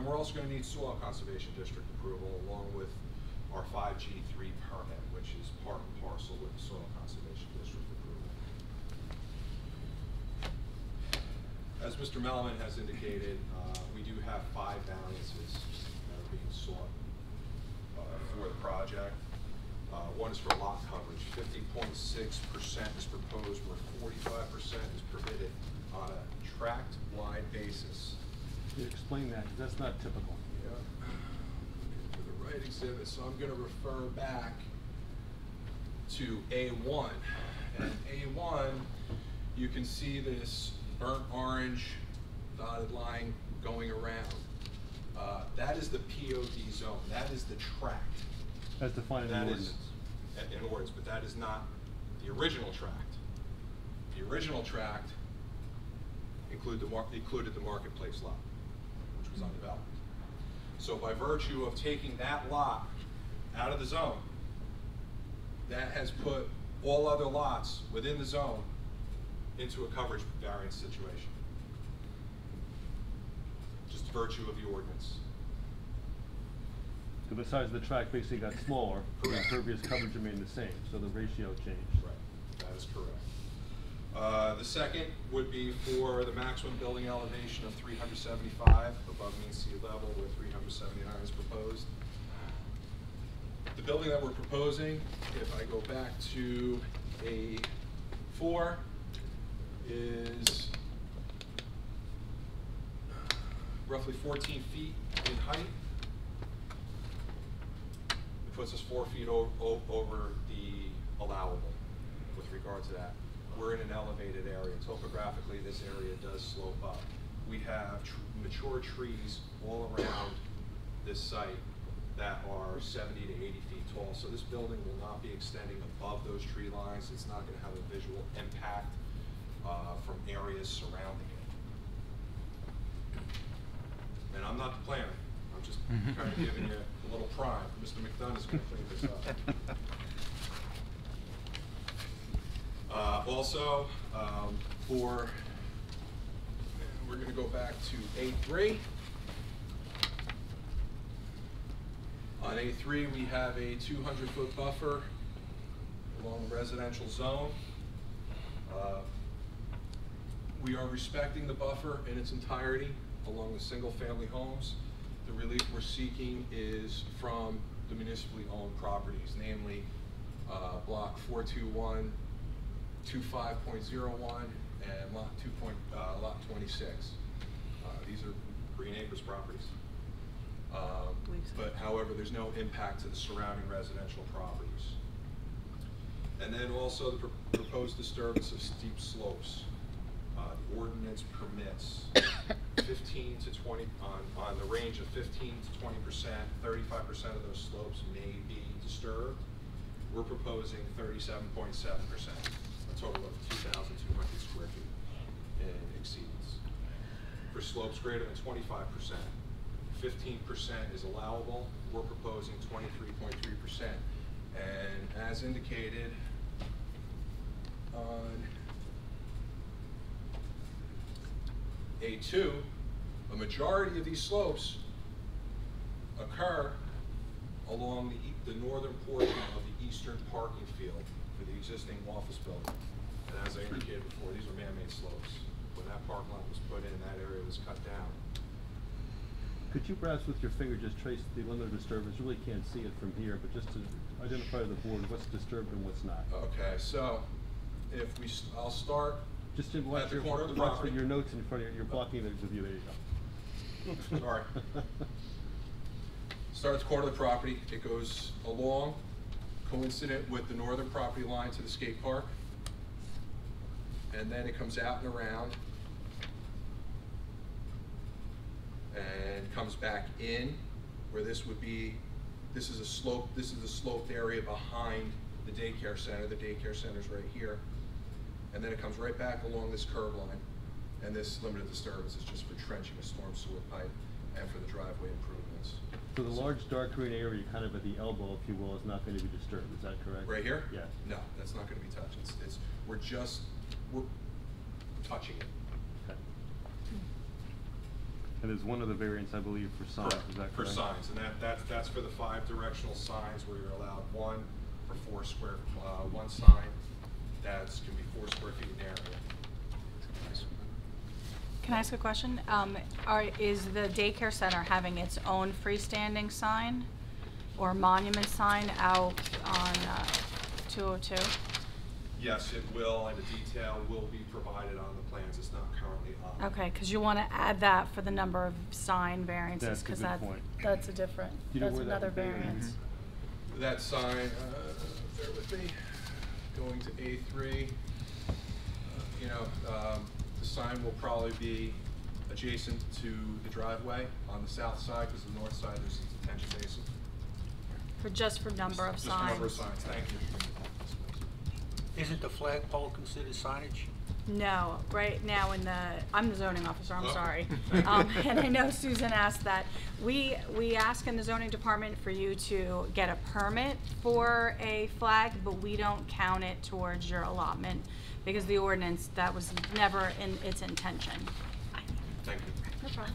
And we're also gonna need soil conservation district approval along with our five G three permit, which is part and parcel with the soil conservation district approval. As Mr. Melman has indicated, uh, we do have five variances that are being sought uh, for the project. Uh, One is for lot coverage, fifty point six percent is proposed, where forty-five percent is permitted on a tract-wide basis. Explain that, 'cause that's not typical. Yeah. For the right exhibit, so I'm gonna refer back to A one. And A one, you can see this burnt orange dotted line going around. Uh, that is the POD zone, that is the tract. That's defined in That ordinance. is, in- in ordinance, but that is not the original tract. The original tract included the mar, included the marketplace lot, which was undeveloped. So by virtue of taking that lot out of the zone, that has put all other lots within the zone into a coverage variance situation. Just virtue of the ordinance. So the size of the track basically got smaller, the impervious coverage remained the same, so the ratio changed. Right, that is correct. Uh, The second would be for the maximum building elevation of 375 above mean sea level, where 379 is proposed. The building that we're proposing, if I go back to a four, is roughly 14 feet in height. It puts us four feet over the allowable with regard to that. We're in an elevated area. Topographically, this area does slope up. We have tr- mature trees all around this site that are seventy to eighty feet tall. So this building will not be extending above those tree lines. It's not gonna have a visual impact, uh, from areas surrounding it. And I'm not the planner, I'm just kind of giving you a little prime. Mr. McDonough is gonna clean this up. Uh, also, um, for, we're gonna go back to A three. On A three, we have a two hundred foot buffer along the residential zone. Uh, we are respecting the buffer in its entirety along the single-family homes. The relief we're seeking is from the municipally owned properties, namely, uh, block four-two-one, two-five-point-zero-one, and lot two point, uh, lot twenty-six. Uh, these are Green Acres properties. Um, but however, there's no impact to the surrounding residential properties. And then also the pro- proposed disturbance of steep slopes. Uh, the ordinance permits fifteen to twenty, on, on the range of fifteen to twenty percent, thirty-five percent of those slopes may be disturbed. We're proposing thirty-seven point seven percent, a total of two thousand two hundred square feet in exceedance. For slopes greater than twenty-five percent, fifteen percent is allowable, we're proposing twenty-three point three percent. And as indicated on A two, a majority of these slopes occur along the, the northern portion of the eastern parking field for the existing office building. And as I indicated before, these are man-made slopes. When that lot was put in, that area was cut down. Could you perhaps with your finger just trace the limit of disturbance? You really can't see it from here, but just to identify to the board what's disturbed and what's not. Okay, so if we, I'll start Just to at watch the your, corner of the watch property. your notes in front of you, you're blocking the view, there you go. Sorry. Start at the corner of the property, it goes along, coincident with the northern property line to the skate park. And then it comes out and around. And comes back in, where this would be, this is a slope, this is a sloped area behind the daycare center, the daycare center is right here. And then it comes right back along this curb line. And this limited disturbance is just for trenching a storm sewer pipe and for the driveway improvements. So the large dark green area, kind of at the elbow, if you will, is not going to be disturbed, is that correct? Right here? Yes. No, that's not gonna be touched. It's, it's, we're just, we're touching it. Okay. And there's one other variance, I believe, for signs, is that correct? For signs, and that, that's, that's for the five directional signs where you're allowed one for four square, uh, one sign that's, can be four square feet in area. Can I ask a question? Um, are, is the daycare center having its own freestanding sign or monument sign out on, uh, two oh two? Yes, it will, and the detail will be provided on the plans, it's not currently on. Okay, cause you wanna add that for the number of sign variances, That's a cause good that, point. that's a different, Do you know that's where that another would be? variance. That sign, uh, bear with me, going to A three, you know, um, the sign will probably be adjacent to the driveway on the south side, because the north side there's a detention basin. For, just for number of Just signs. the number of signs, thank you. Isn't the flagpole considered signage? No, right now in the, I'm the zoning officer, I'm Oh. sorry. Um, and I know Susan asked that. We, we ask in the zoning department for you to get a permit for a flag, but we don't count it towards your allotment because the ordinance, that was never in its intention. Thank you. No problem.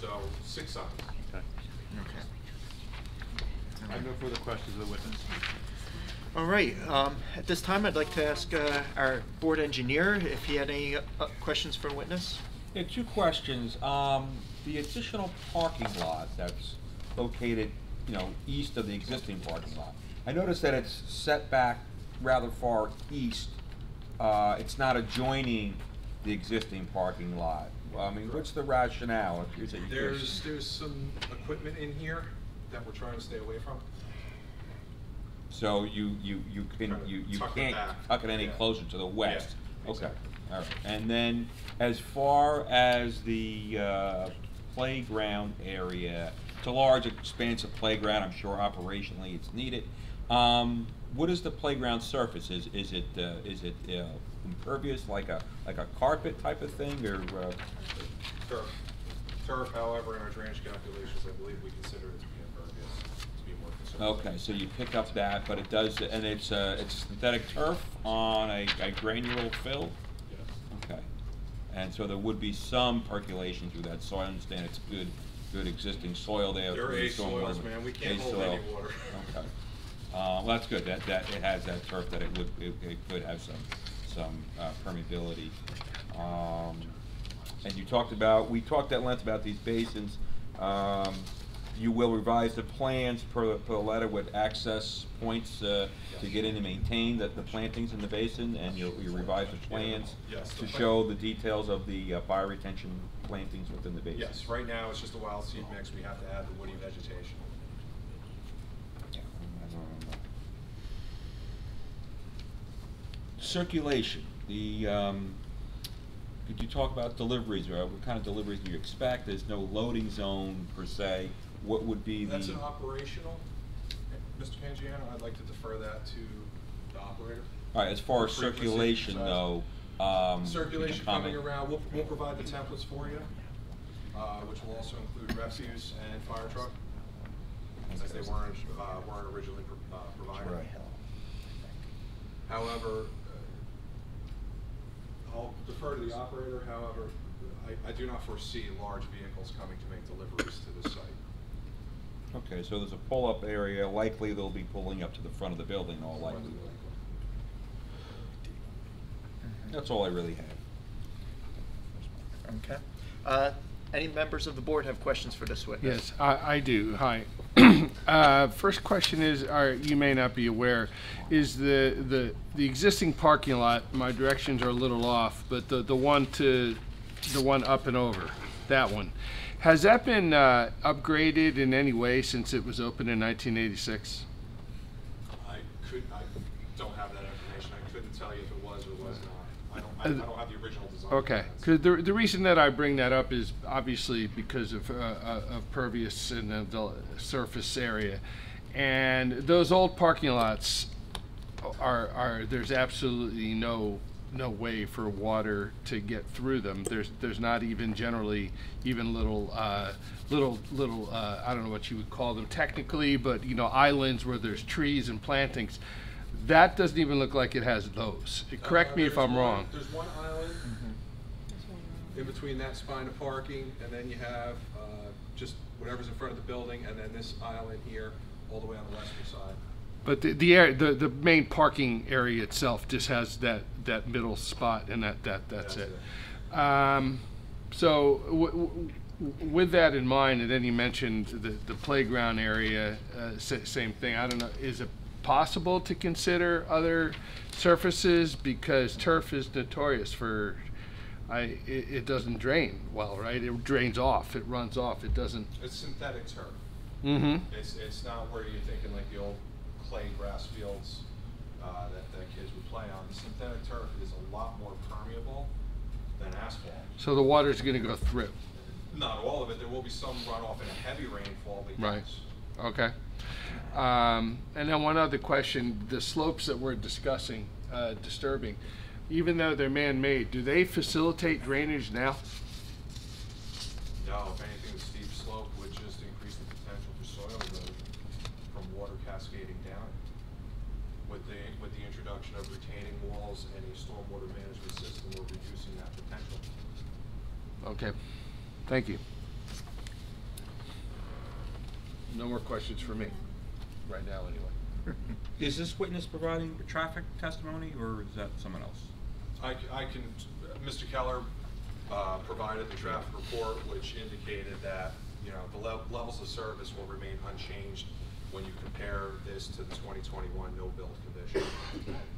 So, six signs. Okay. I have no further questions of the witness. All right, um, at this time, I'd like to ask, uh, our board engineer if he had any, uh, questions for the witness. Yeah, two questions. Um, the additional parking lot that's located, you know, east of the existing parking lot. I noticed that it's set back rather far east. Uh, it's not adjoining the existing parking lot. I mean, what's the rationale? Is it- There's, there's some equipment in here that we're trying to stay away from. So you, you, you can, you, you tuck it can't back. tuck it any Yeah. closer to the west? Yeah, Okay, exactly. all right. And then, as far as the, uh, playground area, it's a large expansive playground, I'm sure operationally it's needed. Um, what is the playground surface? Is, is it, uh, is it, uh, impervious, like a, like a carpet type of thing, or, uh, Turf. Turf, however, in our drainage calculations, I believe we consider it to be impervious, to be more conservative. Okay, so you pick up that, but it does, and it's, a, it's synthetic turf on a, a granule fill? Yes. Okay. And so there would be some percolation through that soil. I understand it's good, good existing soil there. They're A soils, man. We can't hold soil. any water. Okay. Uh, well, that's good. That, that, it has that turf that it would, it, it could have some, some, uh, permeability. Um, and you talked about, we talked at length about these basins. Um, you will revise the plans per, per letter with access points, uh, to get in and maintain the, the plantings in the basin, and you'll, you revise the plans Yes, the to plan- show the details of the uh, bioretention plantings within the basin. Yes, right now, it's just a wild seed mix, we have to add the woody vegetation. Circulation, the, um, could you talk about deliveries, or what kind of deliveries do you expect? There's no loading zone per se, what would be the? That's an operational, Mr. Pangiano, I'd like to defer that to the operator. All right, as far as Frequency, circulation size. though, um. could you Circulation coming comment? around, we'll, we'll provide the templates for you, uh, which will also include refuse and fire truck, as they weren't, uh, weren't originally, pro- uh, provided. However, uh, I'll defer to the operator, however, I, I do not foresee large vehicles coming to make deliveries to this site. Okay, so there's a pull-up area, likely they'll be pulling up to the front of the building, all likely. That's all I really have. Okay. Uh, any members of the board have questions for this witness? Yes, I, I do. Hi. uh, first question is, are, you may not be aware, is the, the, the existing parking lot, my directions are a little off, but the, the one to, the one up and over, that one, has that been, uh, upgraded in any way since it was opened in nineteen eighty-six? I could, I don't have that information, I couldn't tell you if it was or was not. I don't, I I don't have the original design. Okay, because the, the reason that I bring that up is obviously because of, uh, uh, of pervious and the surface area. And those old parking lots are, are, there's absolutely no, no way for water to get through them. There's, there's not even generally, even little, uh, little, little, uh, I don't know what you would call them technically, but, you know, islands where there's trees and plantings. That doesn't even look like it has those. Correct Uh, me if I'm one- wrong. There's one island, in between that spine of parking, and then you have, uh, just whatever's in front of the building, and then this island here, all the way on the western side. But the, the air, the, the main parking area itself just has that, that middle spot and that, that, that's That's it. Um, so w- w- with that in mind, and then you mentioned the, the playground area, uh, sa- same thing. I don't know, is it possible to consider other surfaces? Because turf is notorious for, I, it, it doesn't drain well, right? It drains off, it runs off, it doesn't. It's synthetic turf. Mm-hmm. It's, it's not where you're thinking like the old clay grass fields, uh, that, that kids would play on. The synthetic turf is a lot more permeable than asphalt. So the water's gonna go through. Not all of it, there will be some runoff in a heavy rainfall, Right. Okay. Um, and then one other question, the slopes that we're discussing, uh, disturbing, even though they're man-made, do they facilitate drainage now? No, if anything, the steep slope would just increase the potential for soil erosion from water cascading down. With the, with the introduction of retaining walls and a stormwater management system, we're reducing that potential. Okay, thank you. No more questions for me, right now anyway. Is this witness providing traffic testimony, or is that someone else? I, c- I can, Mr. Keller, uh, provided the traffic report, which indicated that, you know, the lev- levels of service will remain unchanged when you compare this to the twenty twenty-one no-build condition.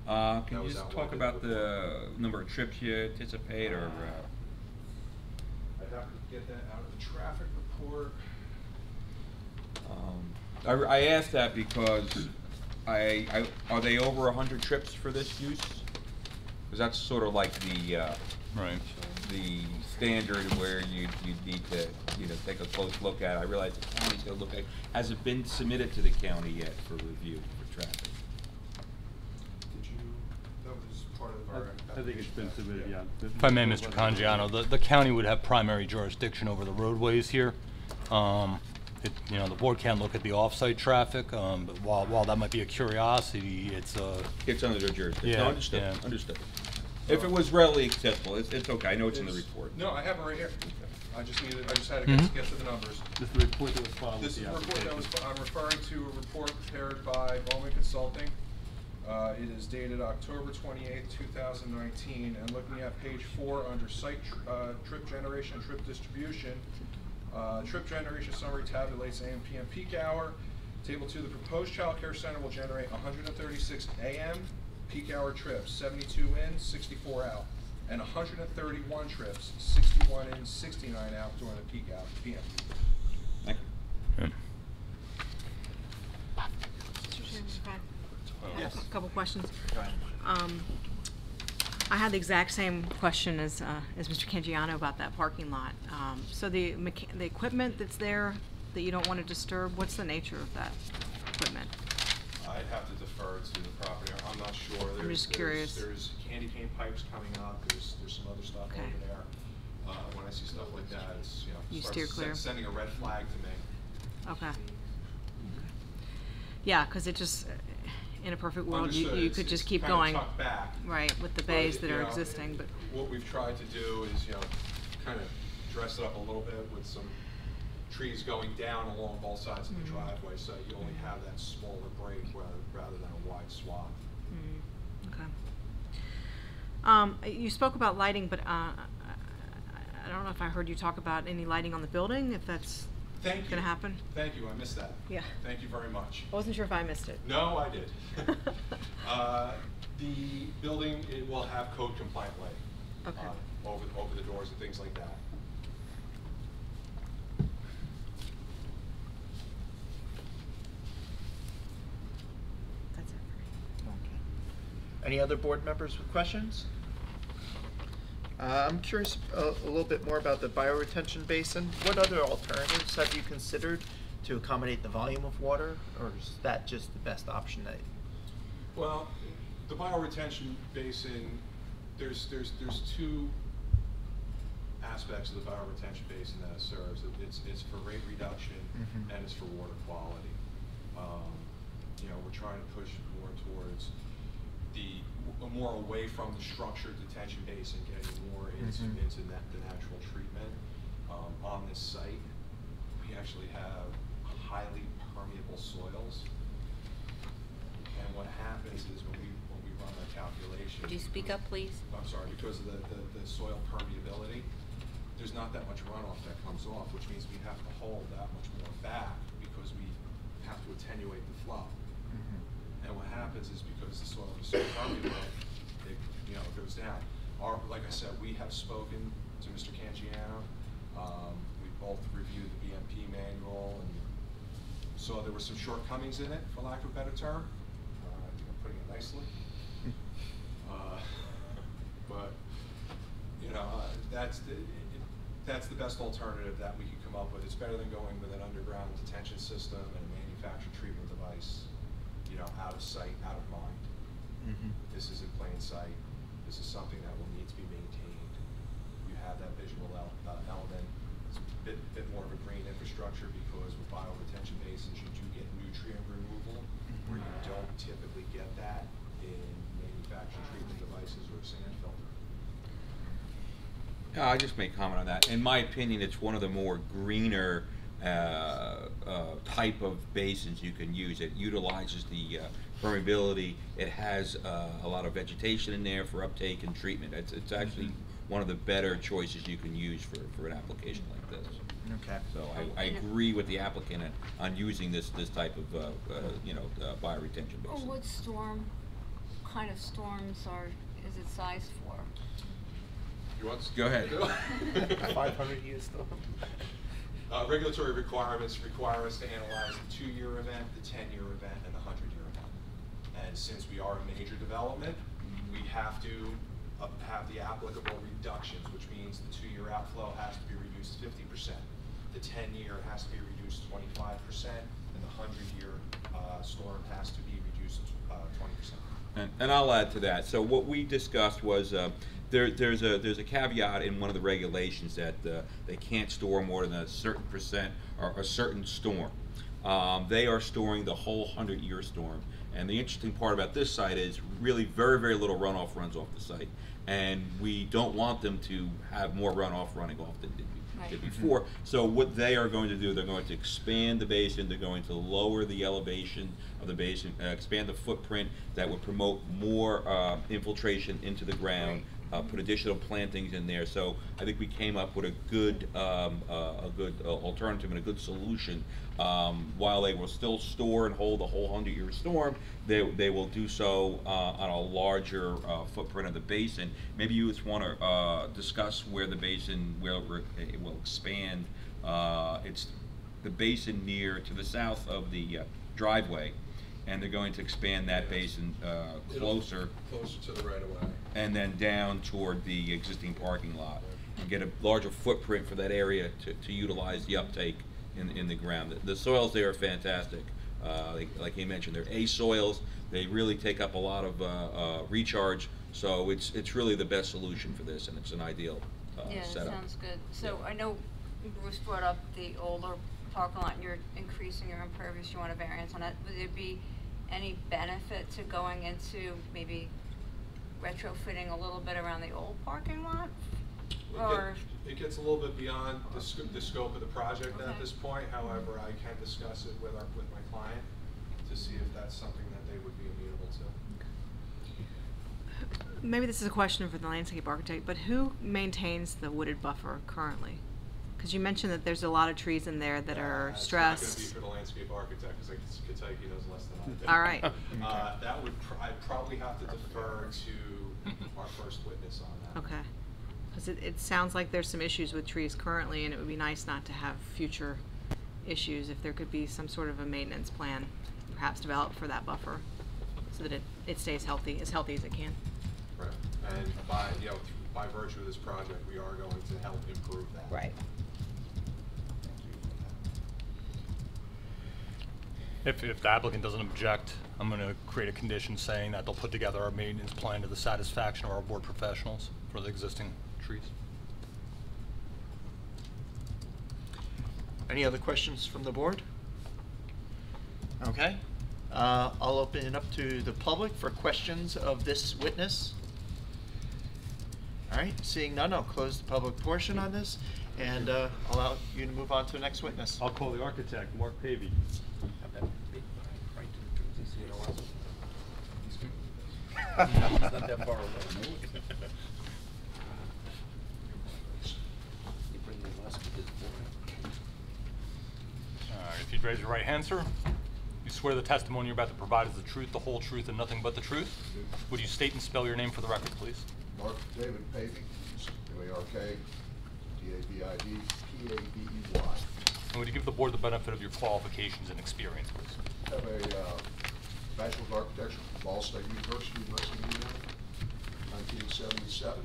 Uh, That can you just talk about the the number of trips you anticipate, or, uh, I'd to get that out of the traffic report. um, I, I asked that because I, I, are they over a hundred trips for this use? Cause that's sort of like the, uh, Right. the standard where you, you need to, you know, take a close look at. I realize the county's gonna look at, has it been submitted to the county yet for review for traffic? Did you, that was part of our. I think it's been submitted, packet. yeah. If I may, Mr. Congiano, the, the county would have primary jurisdiction over the roadways here. Um, it, you know, the board can't look at the off-site traffic, um, but while, while that might be a curiosity, it's, uh, It's under their jurisdiction. Yeah, No, understood, yeah. understood. If it was readily accessible, it's, it's okay. I know it's in the It's- report. No, I have it right here. I just needed, I just had to Mhm. get, get to the numbers. This is the report that was filed with This is the a report that was. I'm referring to a report prepared by Bowman Consulting. Uh, it is dated October twenty-eighth, two thousand nineteen, and looking at page four under site, tr- uh, trip generation, trip distribution. Uh, trip generation summary tabulates AM, PM peak hour. Table two, the proposed childcare center will generate hundred and thirty-six AM peak hour trips, seventy-two in, sixty-four out. And hundred and thirty-one trips, sixty-one in, sixty-nine out during the peak hour, PM. Thank you. yeah. Mr. Chairman, if I had Yes. a couple questions. Um, I had the exact same question as, uh, as Mr. Canjiano about that parking lot. Um, so the the equipment that's there that you don't want to disturb, what's the nature of that equipment? I'd have to defer to the property, owner. I'm not sure. I'm There's- just curious. There's, there's candy cane pipes coming up, there's, there's some other stuff Okay. over there. Uh, when I see stuff like that, it's, you know, You steer clear? sending a red flag to me. Okay. Yeah, because it just, in a perfect world, you, Understood. you It's- could just it's keep kinda going. tucked back. Right, with the But, bays that you are know, existing, but, What we've tried to do is, you know, kind of dress it up a little bit with some trees going down along both sides of the Mhm. driveway, so you only have that smaller break rather, rather than a wide swath. mm, okay. Um, you spoke about lighting, but, uh, I, I don't know if I heard you talk about any lighting on the building, if that's Thank you. gonna happen? Thank you, I missed that. Yeah. Thank you very much. I wasn't sure if I missed it. No, I did. Uh, The building, it will have code compliant lighting. Okay. uh, Over, over the doors and things like that. That's it for me. Any other board members with questions? Uh, I'm curious a, a little bit more about the bioretention basin. What other alternatives have you considered to accommodate the volume of water, or is that just the best option that? Well, the bioretention basin, there's, there's, there's two aspects of the bioretention basin that it serves. It- It's, it's for rate reduction Mhm. and it's for water quality. Um, You know, we're trying to push more towards the, more away from the structured detention basin, getting more into, Mhm. into that, the natural treatment. Um, on this site, we actually have highly permeable soils. And what happens is when we, when we run our calculation. Could you speak up, please? I'm sorry, because of the, the, the soil permeability, there's not that much runoff that comes off, which means we have to hold that much more back because we have to attenuate the flow. And what happens is because the soil is so permeable, it, you know, goes down. Our, like I said, we have spoken to Mr. Canjiano. Um, we both reviewed the BMP manual and saw there were some shortcomings in it, for lack of a better term. Uh, I think I'm putting it nicely. Uh, But, you know, uh, that's the, it- that's the best alternative that we could come up with. It's better than going with an underground detention system and a manufactured treatment you know, out of sight, out of mind. Mhm. This is in plain sight. This is something that will need to be maintained. You have that visual el- uh, element. It's a bit, bit more of a green infrastructure because with bioretention basins, you do get nutrient removal where you don't typically get that in manufactured treatment devices or sand filter. Yeah, I just make comment on that. In my opinion, it's one of the more greener type of basins you can use. It utilizes the uh, permeability. It has uh, a lot of vegetation in there for uptake and treatment. It's, it's actually one of the better choices you can use for, for an application like this. Okay. So I, I agree with the applicant on, on using this, this type of, uh, uh, you know, uh, bioretention basin. what storm, kind of storms are, is it sized for? You want? Go ahead. Five hundred years though. Uh, regulatory requirements require us to analyze the two-year event, the ten-year event, and the hundred-year event. And since we are a major development, we have to uh, have the applicable reductions, which means the two-year outflow has to be reduced fifty percent. The ten-year has to be reduced twenty-five percent, and the hundred-year, uh, storm has to be reduced, uh, twenty percent. And, and I'll add to that. So what we discussed was, uh, there, there's a, there's a caveat in one of the regulations that, uh, they can't store more than a certain percent or a certain storm. Um, they are storing the whole hundred-year storm. And the interesting part about this site is really very, very little runoff runs off the site. And we don't want them to have more runoff running off than did Right. did before. So what they are going to do, they're going to expand the basin, they're going to lower the elevation of the basin, uh, expand the footprint that would promote more uh, infiltration into the ground, uh, put additional plantings in there. So I think we came up with a good, um, uh, a good uh, alternative and a good solution. Um, while they will still store and hold the whole hundred-year storm, they, they will do so uh, on a larger uh, footprint of the basin. Maybe you just want to uh, discuss where the basin will, it will expand. It's the basin near, to the south of the driveway, and they're going to expand that basin uh, closer Closer to the right-of-way. and then down toward the existing parking lot. And get a larger footprint for that area to, to utilize the uptake in, in the ground. The- The soils there are fantastic. Uh, like, like he mentioned, they're A soils, they really take up a lot of, uh, uh, recharge, so it's, it's really the best solution for this, and it's an ideal, uh, Yeah, that setup. sounds good. So Yeah. I know Bruce brought up the older parking lot, and you're increasing your impervious, you want a variance on that. Would there be any benefit to going into maybe retrofitting a little bit around the old parking lot? It get- Or, It gets a little bit beyond the scope, the scope of the project at this point, however, I can discuss it with our, with my client to see if that's something that they would be amenable to. Maybe this is a question for the landscape architect, but who maintains the wooded buffer currently? Because you mentioned that there's a lot of trees in there that Uh, are It's not gonna be stressed. for the landscape architect, because I can- can tell you he knows less than I do. All right. Uh, that would, pr- I'd probably have to defer to our first witness on that. Okay. Because it, it sounds like there's some issues with trees currently, and it would be nice not to have future issues if there could be some sort of a maintenance plan perhaps developed for that buffer, so that it, it stays healthy, as healthy as it can. Right, and by, you know, by virtue of this project, we are going to help improve that. right. If, if the applicant doesn't object, I'm gonna create a condition saying that they'll put together a maintenance plan to the satisfaction of our board professionals for the existing trees. Any other questions from the board? Okay. Uh, I'll open it up to the public for questions of this witness. All right, seeing none, I'll close the public portion on this and uh, allow you to move on to the next witness. I'll call the architect, Mark Pavey. It's not that far away. You bring the last of his boy. All right, if you'd raise your right hand, sir. You swear the testimony you're about to provide is the truth, the whole truth, and nothing but the truth? Would you state and spell your name for the record, please? Mark David Pavey, M-A-R-K, D-A-V-I-D, P-A-V-E-Y. And would you give the board the benefit of your qualifications and experience, please? Have a uh, Bachelor of Architecture from Ball State University, West Indiana, 1977,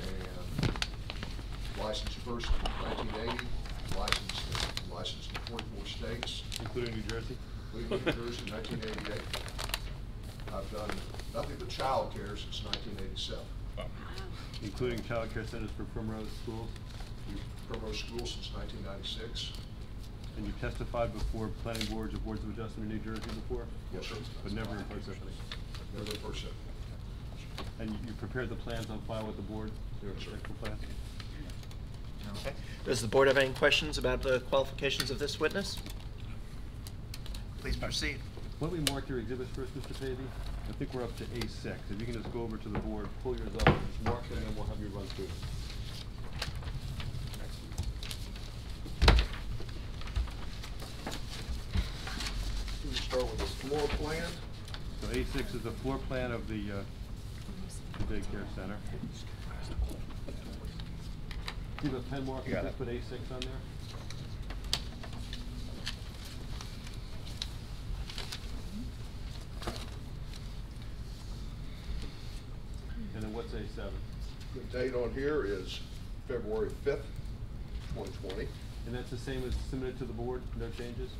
and licensed first in 1980, licensed, licensed in 44 states, Including New Jersey? including New Jersey, 1988. I've done nothing but childcare since 1987. Including child care centers for Primrose Schools? Primrose School since 1996. And you testified before planning boards or boards of adjustment in New Jersey before? Yes, sir. But never in Parsippany? Never the person. And you- you prepared the plans on file with the board, the Yes, sir. architectural plan? Okay. Does the board have any questions about the qualifications of this witness? Please proceed. Let don't mark your exhibits first, Mr. Pavey? I think we're up to A6. If you can just go over to the board, pull yours up, just mark them, and then we'll have you run through them. We start with the floor plan. So A6 is the floor plan of the, uh, the daycare center. Do you have a pen marker, You just put A6 on there? And then what's A7? The date on here is February fifth, twenty twenty. And that's the same as submitted to the board, no changes?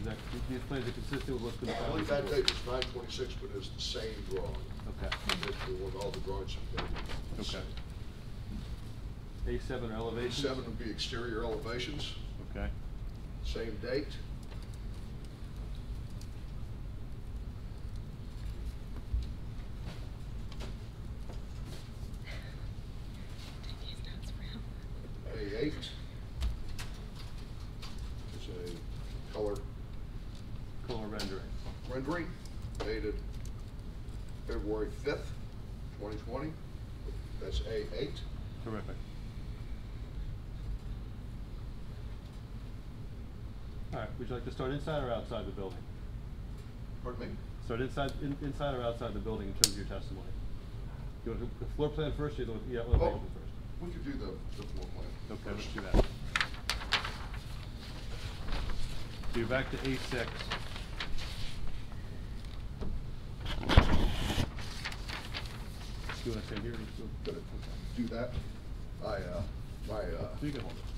Is that, these plans are consistent with what's been I filed believe that date was nine twenty-six, but it's the same drawing. Okay, It's the one, all the drawings have been. the okay. same. A7 are elevations? Seven would be exterior elevations, Okay. same date. A eight is a color Color rendering. rendering dated February fifth, twenty twenty. That's A eight. Terrific. All right, would you like to start inside or outside the building? Pardon me? Start inside, in- inside or outside the building in terms of your testimony? You want the floor plan first, or you want the elevation Oh, first? we could do the, the floor plan. Okay, let's do that. So you're back to A six. You here? or just go- Gonna do that. I, uh, my, uh, So you can hold it.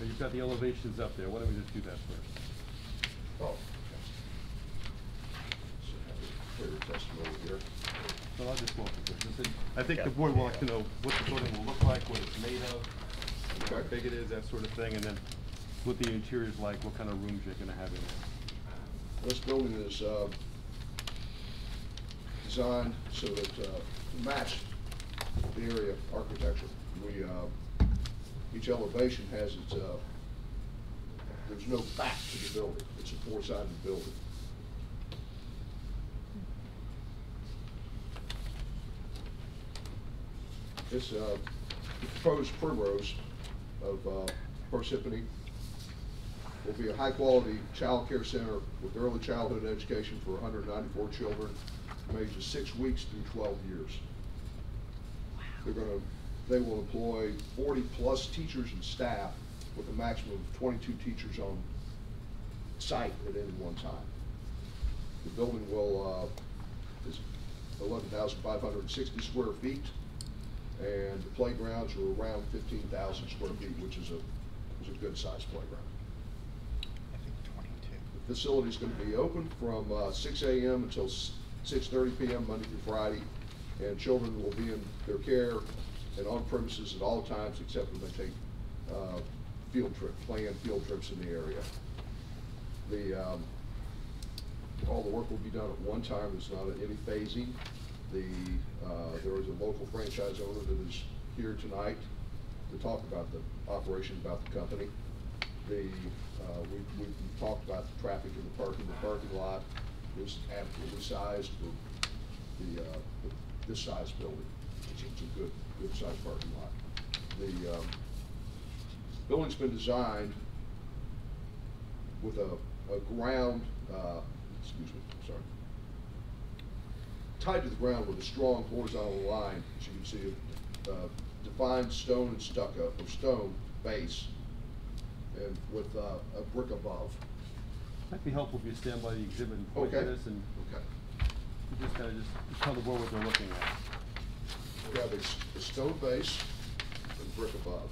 So you've got the elevations up there, why don't we just do that first? Oh, okay. So have a clear testimony here. So I'll just walk through. I think the board will like to know what the building will look like, what it's made of, how Okay. big it is, that sort of thing, and then what the interior's like, what kind of rooms you're gonna have in there. This building is, uh, designed so that, uh, to match the area of architecture. We, uh, each elevation has its, uh, there's no back to the building. It's a four-sided building. This, uh, the proposed primrose of, uh, Parsippany will be a high-quality child care center with early childhood education for hundred ninety-four children from ages six weeks through twelve years. They're gonna, they will employ forty-plus teachers and staff with a maximum of twenty-two teachers on site at any one time. The building will, uh, is eleven thousand five hundred and sixty square feet, and the playgrounds are around fifteen thousand square feet, which is a, is a good-sized playground. I think twenty-two. The facility's gonna be open from, uh, six AM until six thirty PM, Monday through Friday. And children will be in their care and on premises at all times except when they take, uh, field trip, planned field trips in the area. The, um, all the work will be done at one time, there's not any phasing. The, uh, there is a local franchise owner that is here tonight to talk about the operation, about the company. The, uh, we, we we talked about the traffic in the parking, the parking lot is adequately sized for the, uh, this size building. It's, it's a good, good sized parking lot. The, um, building's been designed with a, a ground, uh, excuse me, sorry. Tied to the ground with a strong horizontal line, as you can see, a, uh, defined stone and stucco, or stone base, and with, uh, a brick above. Might be helpful if you stand by the exhibit and point Okay. at us and Okay. just kind of just tell the board what they're looking at. We have a, a stone base and brick above.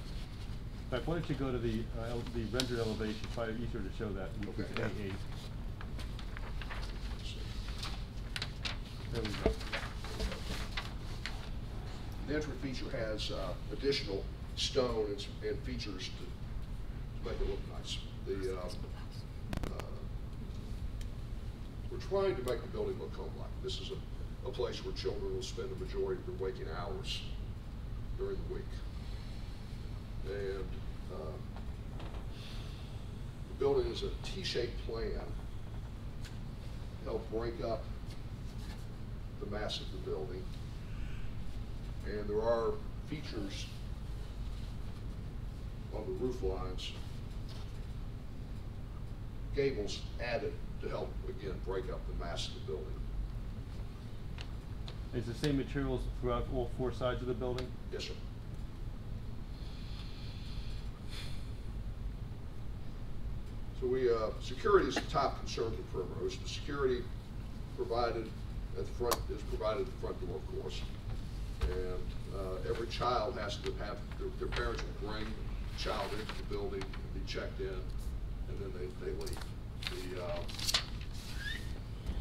In fact, why don't you go to the, uh, ele- the rendered elevation, it's probably easier to show that, which is Okay. A eight. There we go. The entry feature has uh, additional stone and, s- and features to, to make it look nice. The, um, uh, we're trying to make the building look home-like. This is a, a place where children will spend the majority of their waking hours during the week. And, um, the building is a T-shaped plan to help break up the mass of the building. And there are features on the roof lines, gables added to help, again, break up the mass of the building. Is the same materials throughout all four sides of the building? Yes, sir. So we, uh, security is the top concern for Primrose. The security provided at the front, is provided at the front door, of course. And, uh, every child has to have, their, their parents will bring the child into the building and be checked in, and then they, they leave. The, uh,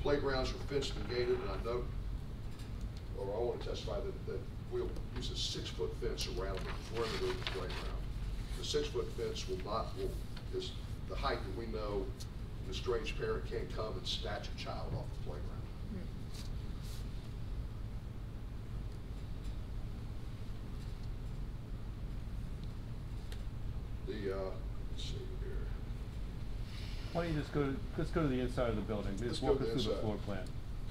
playgrounds are fenced and gated, and I note or I want to testify that, that we'll use a six-foot fence around the perimeter of the playground. The six-foot fence will not, will, is the height that we know the strange parent can't come and snatch a child off the playground. The, uh, let's see here. Why don't you just go, to let's go to the inside of the building, Let's just go walk to us the through the inside. floor plan.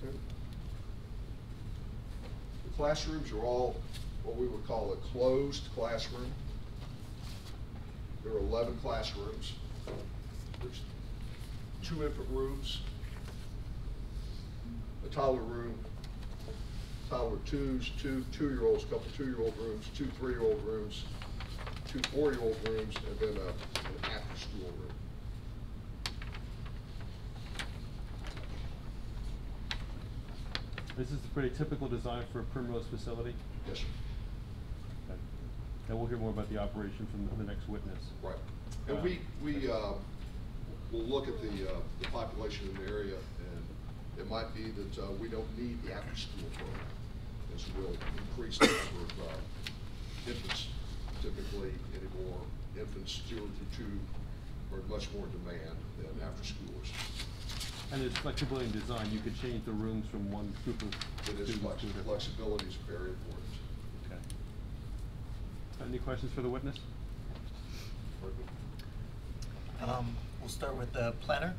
Okay. Classrooms are all what we would call a closed classroom. There are eleven classrooms. There's two infant rooms, a toddler room, toddler twos, two two-year-olds, couple two-year-old rooms, two three-year-old rooms, two four-year-old rooms, and then a, an after-school room. This is a pretty typical design for a Primrose facility. Yes, sir. Okay. And we'll hear more about the operation from the next witness. Right. And we, we, uh, will look at the, uh, the population in the area, and it might be that, uh, we don't need the after-school program, as we'll increase the number of, uh, infants. Typically, anymore, infants zero through two are in much more demand than after-schoolers. And there's flexibility in design, you could change the rooms from one group of It students is to a flex, different. flexibility is very important. Okay. Any questions for the witness? Um, we'll start with the planner.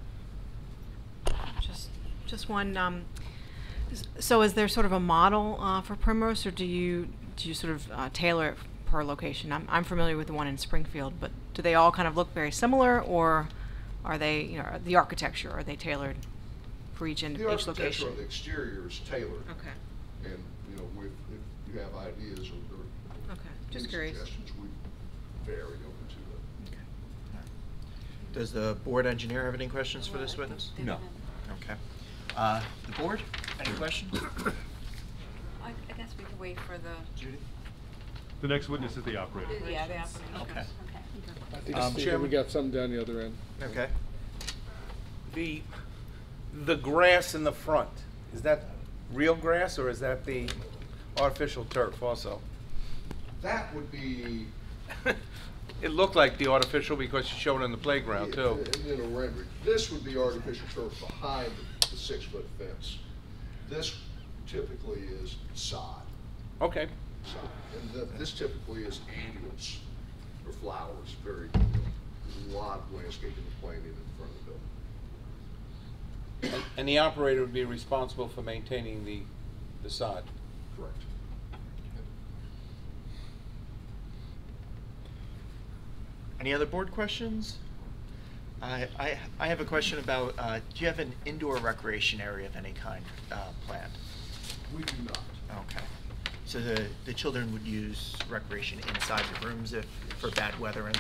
Just, just one, um, s- so is there sort of a model, uh, for Primrose, or do you, do you sort of, uh, tailor it per location? I'm, I'm familiar with the one in Springfield, but do they all kind of look very similar, or are they, you know, the architecture, are they tailored for each, in- The each architecture location? of the exterior is tailored. Okay. And, you know, we, if you have ideas or, or Okay, just curious. suggestions, we vary open to it. Okay. Does the board engineer have any questions for this witness? No. Okay. Uh, the board, any questions? I, I guess we can wait for the, Judy? The next witness is the operator. yeah, the operating. Okay. I think Um, Stephen, we Chairman? got something down the other end. Okay. The, the grass in the front, is that real grass or is that the artificial turf also? That would be, It looked like the artificial because you showed it on the playground Yeah, too. And then a rendering. This would be artificial turf behind the six-foot fence. This typically is sod, Okay. sod. And the- this typically is annuals or flowers, very, there's a lot of landscaping and planting in front of the building. And- And the operator would be responsible for maintaining the, the sod. Correct. Any other board questions? I, I, I have a question about, uh, do you have an indoor recreation area of any kind, uh, planned? We do not. Okay. So the, the children would use recreation inside the rooms if, for bad weather and,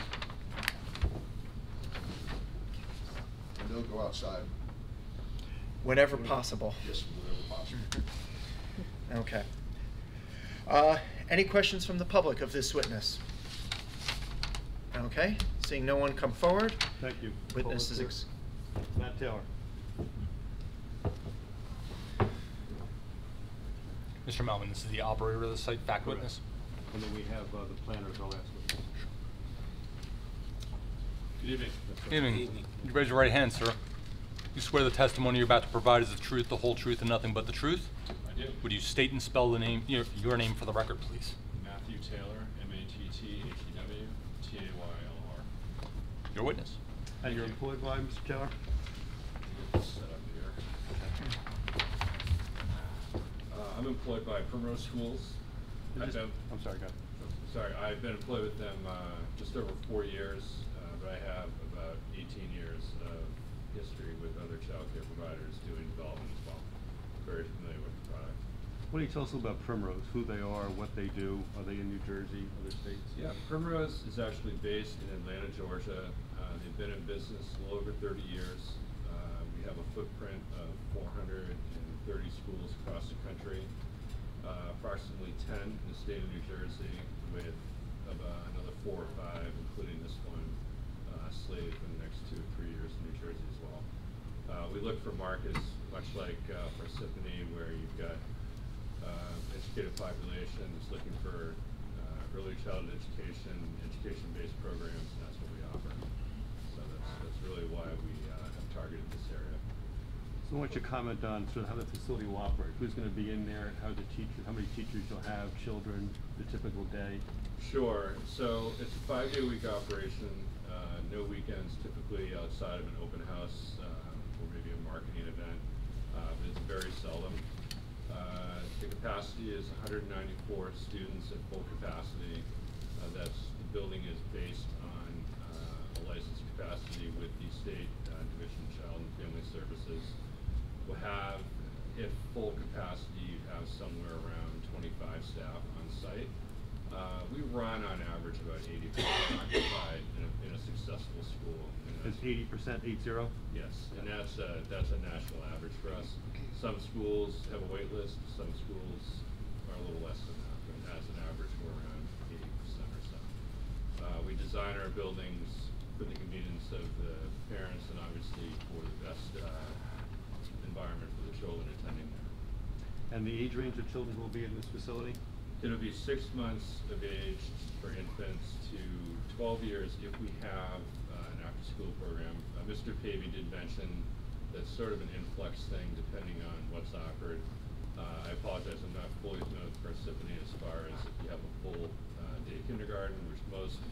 And they'll go outside. whenever possible? Yes, whenever possible. Okay. Uh, any questions from the public of this witness? Okay, seeing no one come forward, Thank you. witness is ex- Matt Taylor. Mr. Melvin, this is the operator of the site, fact Correct. witness. And then we have uh, the planners, I'll ask them. Good evening. Good evening. You raise your right hand, sir. You swear the testimony you're about to provide is the truth, the whole truth, and nothing but the truth? I do. Would you state and spell the name, your, your name for the record, please? Matthew Taylor, M-A-T-T-H-E-W, T-A-Y-L-R. Your witness. And you're employed by Mr. Taylor? Set up here. Uh, I'm employed by Primrose Schools. Is I've this- been, I'm sorry, go ahead. sorry, I've been employed with them, uh, just over four years, uh, but I have about eighteen years of history with other childcare providers doing development as well. Very familiar with the product. What don't you tell us about Primrose, who they are, what they do? Are they in New Jersey, other states? Yeah, Primrose is actually based in Atlanta, Georgia. Uh, they've been in business a little over thirty years. Uh, we have a footprint of four hundred and thirty schools across the country. Uh, approximately ten in the state of New Jersey with about another four or five, including this one, uh, slated for the next two or three years in New Jersey as well. Uh, we look for markets much like, uh, Parsippany, where you've got, uh, educated population that's looking for, uh, early childhood education, education-based programs, and that's what we offer. So that's, that's really why we, uh, have targeted this area. So why don't you comment on sort of how the facility will operate? Who's gonna be in there, how the teachers, how many teachers you'll have, children, the typical day? Sure, so it's a five-day-a-week operation, uh, no weekends typically outside of an open house, um, or maybe a marketing event, uh, but it's very seldom. Uh, the capacity is hundred and ninety-four students at full capacity. Uh, that's, the building is based on, uh, a licensed capacity with the state, uh, Division of Child and Family Services. We'll have, if full capacity, you'd have somewhere around twenty-five staff on site. Uh, we run on average about eighty percent occupied in a, in a successful school. Is that's- eighty percent, eight zero? Yes, and that's a, that's a national average for us. Some schools have a wait list. some schools are a little less than that, but as an average, we're around eighty percent or so. Uh, we design our buildings for the convenience of the parents and obviously for the best, uh, environment for the children attending there. And the age range of children who will be in this facility? It'll be six months of age for infants to twelve years if we have uh, an after-school program. Uh, Mr. Pavey did mention that's sort of an influx thing depending on what's offered. Uh, I apologize, I'm not fully familiar with Parsippany as far as if you have a full uh, day kindergarten, which most,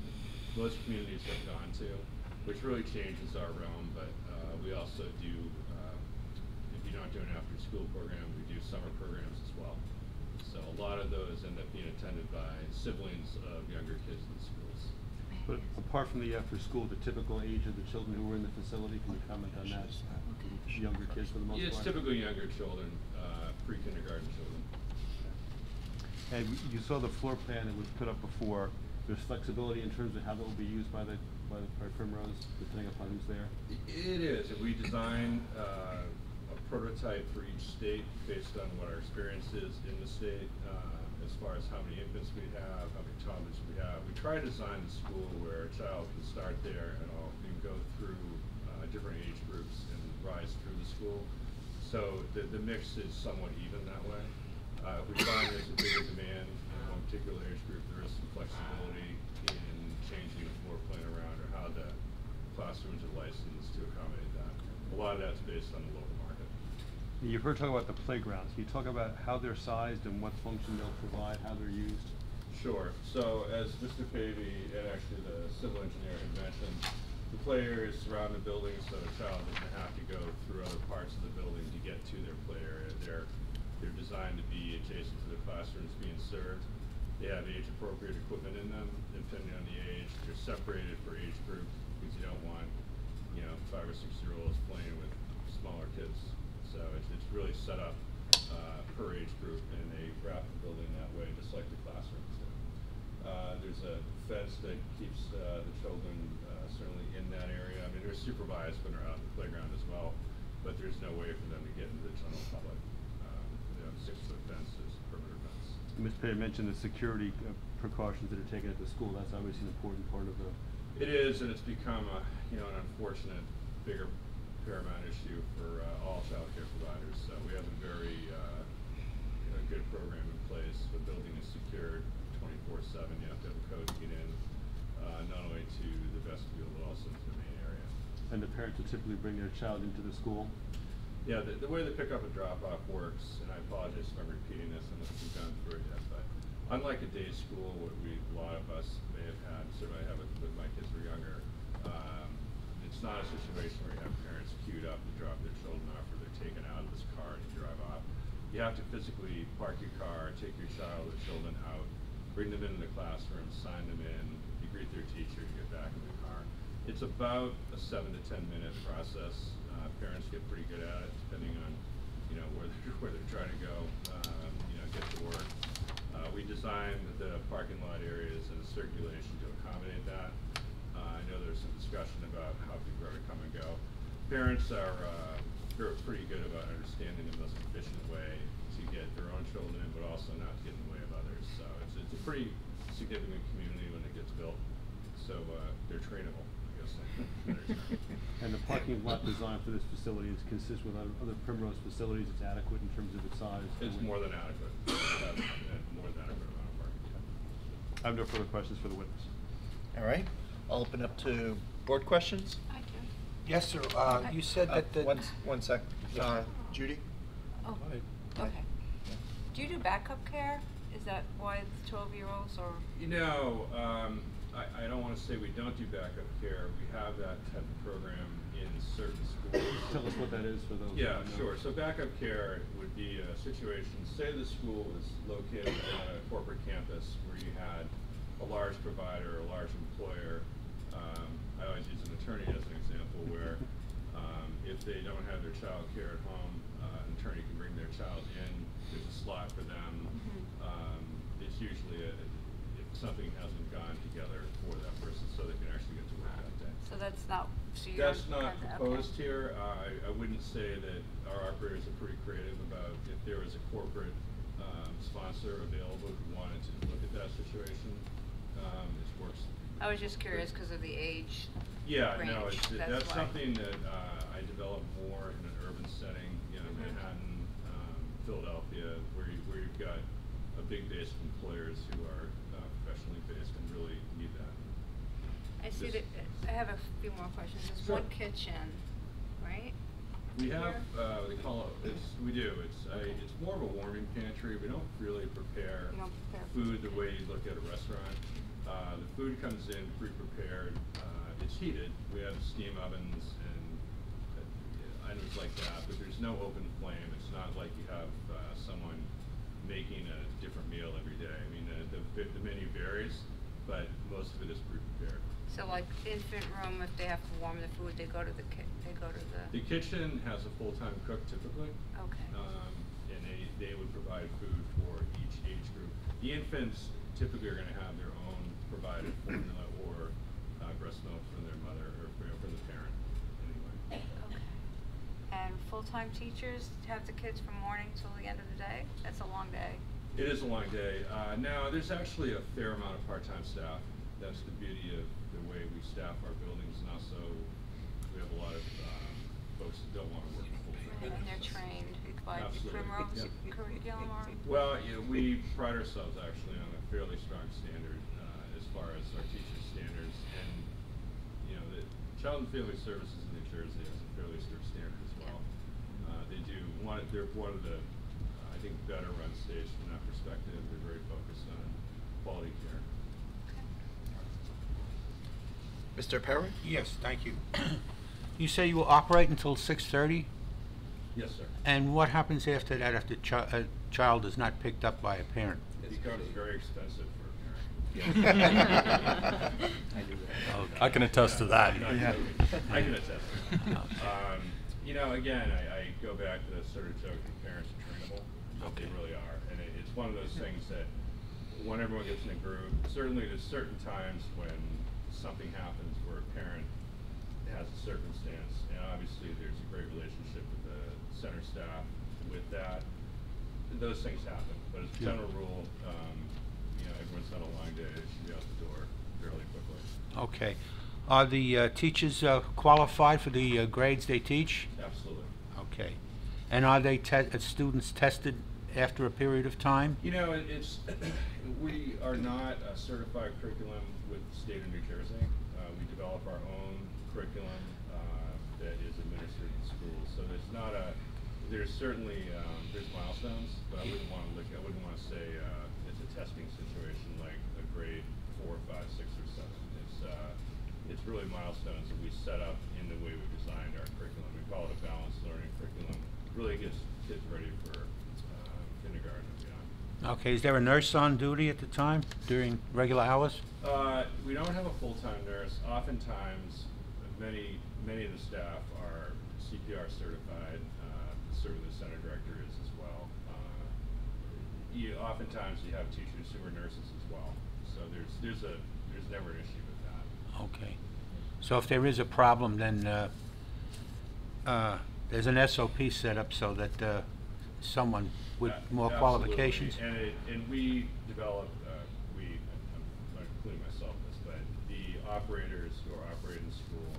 most communities have gone to, which really changes our realm, but uh, we also do, not doing an after-school program, we do summer programs as well. So a lot of those end up being attended by siblings of younger kids in the schools. But apart from the after-school, the typical age of the children who are in the facility, can you comment on that? Younger kids for the most part? Yeah, it's typically younger children, uh, pre-kindergarten children. And you saw the floor plan that was put up before. There's flexibility in terms of how they'll be used by the, by the by Primrose, depending upon who's there? It is, if we design, uh, a prototype for each state based on what our experience is in the state, uh, as far as how many infants we have, how many toddlers we have. We try to design the school where a child can start there and all, and go through, uh, different age groups and rise through the school. So the, the mix is somewhat even that way. Uh, we find there's a bigger demand in one particular age group, there is some flexibility in changing the floor plan around or how the classrooms are licensed to accommodate that. A lot of that's based on the local. You've heard talk about the playgrounds. Can you talk about how they're sized and what function they'll provide, how they're used? Sure. So as Mr. Pavey and actually the civil engineer had mentioned, the play areas surround the building so a child doesn't have to go through other parts of the building to get to their play area. They're, they're designed to be adjacent to the classrooms being served. They have age-appropriate equipment in them, depending on the age. They're separated for age groups because you don't want, you know, five or six-year-olds playing with smaller kids. So it's, it's really set up uh, per age group, and they wrap building that way, just like the classrooms do. Uh, there's a fence that keeps uh, the children uh, certainly in that area. I mean, they're supervised when they're out on the playground as well, but there's no way for them to get into the general public. Um, you know, six-foot fence is perimeter fence. Ms. Perry mentioned the security uh, precautions that are taken at the school. That's obviously an important part of the, It is, and it's become a, you know, an unfortunate, bigger paramount issue for uh, all child care providers. So we have a very, uh, a good program in place. The building is secured twenty-four seven. You have to have a code to get in, uh, not only to the vestibule, but also to the main area. and the parents will typically bring their child into the school. Yeah, the, the way the pickup and drop-off works, and I apologize if I'm repeating this unless you've gone through it yet, but unlike a day school, what we, a lot of us may have had, certainly I have it with my kids who are younger, um, it's not a situation where you have parents queued up to drop their children off or they're taken out of this car and drive off. You have to physically park your car, take your child or children out, bring them into the classroom, sign them in, you greet their teacher, you get back in the car. It's about a seven to ten minute process. Uh, parents get pretty good at it, depending on, you know, where they're, where they're trying to go, um, you know, get to work. Uh, we designed the parking lot areas and circulation to accommodate that. Uh, I know there's some discussion about how people are to come and go. Parents are, uh, they're pretty good about understanding the most efficient way to get their own children in, but also not to get in the way of others. So it's, it's a pretty significant community when it gets built. So, uh, they're trainable, I guess. And the parking lot design for this facility is consistent with other- other Primrose facilities. It's adequate in terms of its size. It's more than adequate. We have, More than adequate amount of parking. I have no further questions for the witness. All right, I'll open up to board questions. I do. Yes, sir, uh, you said Uh, that the. One, s- one sec, uh, Judy? Oh, okay. Do you do backup care? Is that why it's twelve-year-olds or? You know, um, I, I don't wanna say we don't do backup care, we have that type of program in certain schools. Tell us what that is for those. who Yeah, don't know. sure, so backup care would be a situation, say the school is located on a corporate campus where you had a large provider, a large employer. Um, I always use an attorney as an example where, um, if they don't have their child care at home, uh, an attorney can bring their child in, there's a slot for them. Um, it's usually a, if something hasn't gone together for that person, so they can actually get to work that day. So that's not, so you're. That's not kinda- okay. proposed here. Uh, I, I wouldn't say that our operators are pretty creative about if there was a corporate, um, sponsor available who wanted to look at that situation. Um. I was just curious because of the age. Yeah, no, it's, that's that's something that, uh, I develop more in an urban setting, you know, Mhm. Manhattan, um, Philadelphia, where you, where you've got a big base of employers who are, uh, professionally based and really need that. I see that, I have a few more questions. There's Sure. one kitchen, right? We have, uh, they call it, it's, we do, it's a, it's more of a warming pantry, we don't really prepare don't prepare food the way you look at a restaurant. Uh, the food comes in pre-prepared, uh, it's heated, we have steam ovens and uh, items like that, but there's no open flame, it's not like you have, uh, someone making a different meal every day. I mean, the, the, the menu varies, but most of it is pre-prepared. So like infant room, if they have to warm the food, they go to the ki- they go to the. The kitchen has a full-time cook typically. Okay. Um, and they, they would provide food for each age group. The infants typically are gonna have their own provided formula or, uh, breast milk from their mother or from the parent, anyway. Okay. And full-time teachers have the kids from morning till the end of the day? That's a long day. It is a long day. Uh, now, there's actually a fair amount of part-time staff. That's the beauty of the way we staff our buildings, and also, we have a lot of, um, folks that don't wanna work full-time. And they're trained by the Absolutely, Primrose curriculum or? Well, yeah, we pride ourselves actually on a fairly strong standard, uh, as far as our teachers' Child and Family Services in New Jersey has a fairly strict standard as well. Uh, they do, one, they're one of the, uh, I think, better run states from that perspective. They're very focused on quality care. Mr. Perry? Yes, thank you. You say you will operate until six thirty? Yes, sir. And what happens after that, if the chi- a child is not picked up by a parent? It becomes very expensive for a parent. I can attest to that. No, Yeah. I can attest. Um, you know, again, I, I go back to the sort of joke that parents are trainable. They really are. And it, it's one of those things that when everyone gets in a groove, certainly there's certain times when something happens where a parent has a circumstance, and obviously there's a great relationship with the center staff with that. Those things happen, but as a Yeah. general rule, um, you know, everyone's a long day, should be out the door fairly quickly. Okay. Are the uh, teachers uh, qualified for the uh, grades they teach? Absolutely. Okay. And are they, te- uh, students tested after a period of time? You know, it- it's, we are not a certified curriculum with the state of New Jersey. Uh, we develop our own curriculum, uh, that is administered in schools. So there's not a, there's certainly, um, there's milestones, but I wouldn't wanna look, I wouldn't wanna say, uh, it's a testing situation like a grade four, five, six, or seven. It's, uh, it's really milestones that we set up in the way we designed our curriculum. We call it a balanced learning curriculum. Really gets kids ready for, uh, kindergarten and beyond. Okay, is there a nurse on duty at the time during regular hours? Uh, we don't have a full-time nurse. Oftentimes, many, many of the staff are CPR certified, uh, certainly the center director is as well. Uh, You, oftentimes you have teachers who are nurses as well, so there's, there's a, there's never an issue with that. Okay. So if there is a problem, then uh, uh, there's an SOP set up so that uh, someone with A- more absolutely. qualifications? And it, and we develop, uh, we, I'm not including myself in this, but the operators who are operating the school,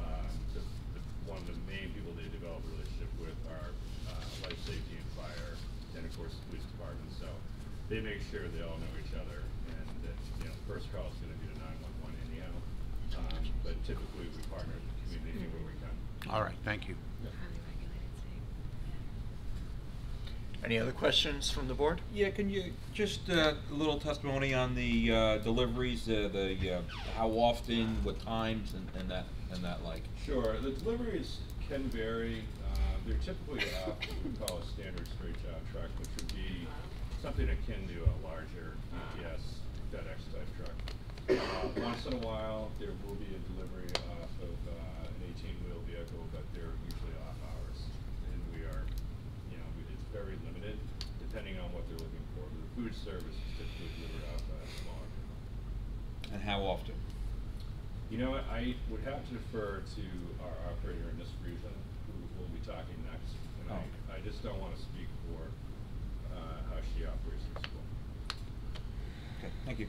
um, the, the, one of the main people they develop a relationship with are, uh, life safety and fire, and of course, the police department, so they make sure they all know each other, and that, you know, first call is gonna be to nine-one-one anyhow. Um, but typically, we partner with the community where we can. All right, thank you. Any other questions from the board? Yeah, can you, just uh, a little testimony on the uh, deliveries, uh, the, uh, how often, what times, and and that, and that like? Sure, the deliveries can vary. Um, They're typically off what we call a standard straight job truck, which would be something akin to a larger UPS FedEx type truck. Uh, Once in a while, there will be a delivery off of uh, an eighteen-wheel vehicle, but they're usually off hours. And we are, you know, we- it's very limited, depending on what they're looking for. The food service is typically delivered off a smaller vehicle. And how often? You know I would have to defer to our operator in this region, who will be talking next. And I, I just don't wanna speak for, uh, how she operates the school. Okay, thank you.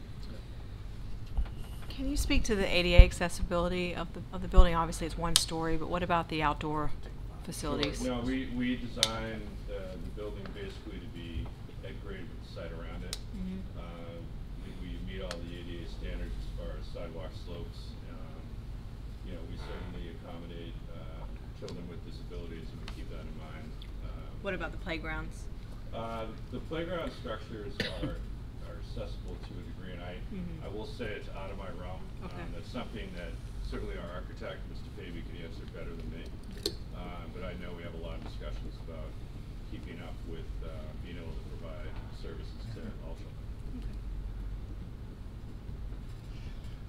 Can you speak to the ADA accessibility of the, of the building? Obviously, it's one story, but what about the outdoor facilities? No, we, we designed, uh, the building basically to be at grade with the site around it. Mhm. Uh, we, we meet all the ADA standards as sidewalk slopes. Um, you know, we certainly accommodate, uh, children with disabilities, and we keep that in mind. Um, What about the playgrounds? Uh, the playground structures are, are accessible to a degree, and I, Mhm. I will say it's out of my realm. Okay. Um, That's something that certainly our architect, Mr. Pavey, can answer better than me. Uh, but I know we have a lot of discussions about keeping up with, uh, being able to provide services to all children.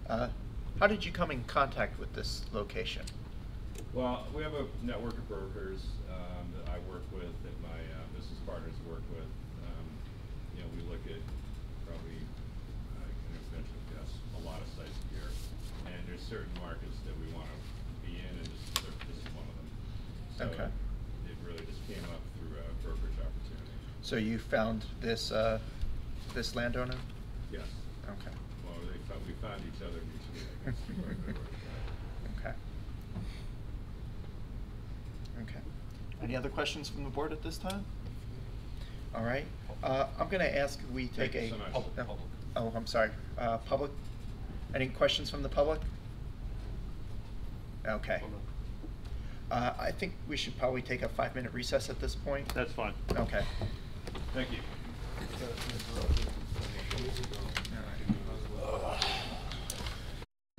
Uh, How did you come in contact with this location? Well, we have a network of brokers um, that I work with, that my uh, business partners work with. Um, You know, we look at probably, I can eventually guess, a lot of sites here. And there's certain markets that we want to be in, and this is, this is one of them. Okay. So it really just came up through a brokerage opportunity. So you found this, uh, this landowner? Yes. Okay. Well, found, each other mutually, I guess. is the right word. Okay. Okay. Any other questions from the board at this time? All right, uh, I'm gonna ask we take Thank a. so much. oh, Public, public. Oh, I'm sorry, uh, public, any questions from the public? Okay. Uh, I think we should probably take a five-minute recess at this point. That's fine. Okay. Thank you.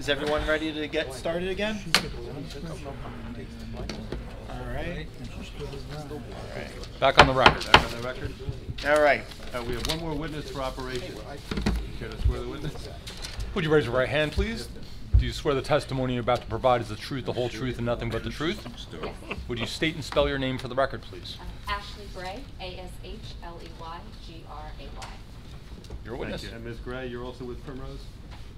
Is everyone ready to get started again? All right. Back on the record. Back on the record. All right. Uh, we have one more witness for operation. Care to swear the witness? Would you raise your right hand, please? Do you swear the testimony you're about to provide is the truth, the whole truth, and nothing but the truth? Would you state and spell your name for the record, please? Ashley Gray, A-S-H-L-E-Y, G-R-A-Y. You're a witness. You. And Ms. Gray, you're also with Primrose?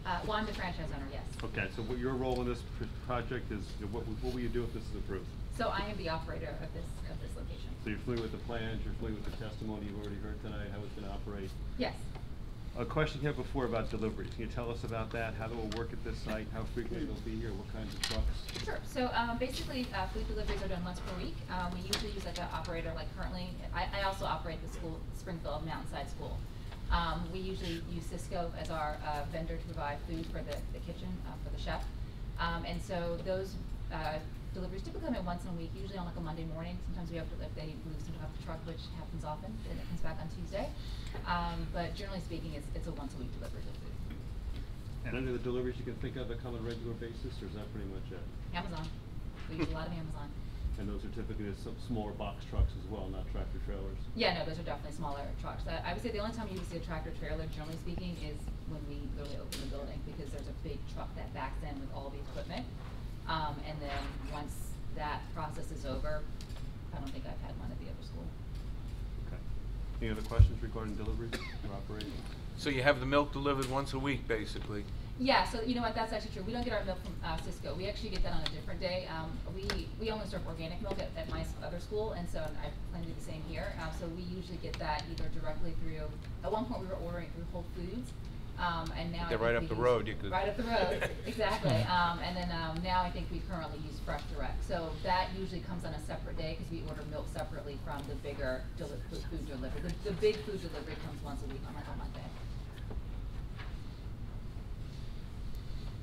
Uh, well, I'm the franchise owner, yes. Okay, so what your role in this pr- project is, you know, what, what will you do if this is approved? So I am the operator of this, of this location. So you're familiar with the plans, you're familiar with the testimony you've already heard tonight, how it's gonna operate? Yes. A question here before about deliveries. Can you tell us about that? How do will work at this site? How frequently they'll be here? What kinds of trucks? Sure. So um, basically, uh, food deliveries are done once per week. Um, we usually use like an operator, like currently, I, I also operate the school, Springfield Mountainside School. Um, we usually use Sysco as our uh, vendor to provide food for the, the kitchen, uh, for the chef. Um, and so those uh, deliveries typically come in once in a week, usually on like a Monday morning. Sometimes we have, to- if they lose some type the truck, which happens often, then it comes back on Tuesday. Um, but generally speaking, it's, it's a once a week delivery of food. And under the deliveries you can think of that come on a regular basis, or is that pretty much it? Amazon. We use a lot of Amazon. And those are typically the some smaller box trucks as well, not tractor trailers? Yeah, no, those are definitely smaller trucks. I, I would say the only time you would see a tractor trailer, generally speaking, is when we literally open the building, because there's a big truck that backs in with all the equipment. Um, and then once that process is over, I don't think I've had one at the other school. Okay. Any other questions regarding deliveries or operations? So you have the milk delivered once a week, basically? Yeah, so you know what, that's actually true. We don't get our milk from uh, Sysco. We actually get that on a different day. Um, we, we only serve organic milk at, at my other school, and so I plan to do the same here. Um, so we usually get that either directly through, at one point we were ordering through Whole Foods, um, and now They're right up the road, you could- Right up the road, exactly. Um, and then, um, now I think we currently use Fresh Direct. So that usually comes on a separate day, because we order milk separately from the bigger deli- food food delivery. The, the big food delivery comes once a week on like a Monday.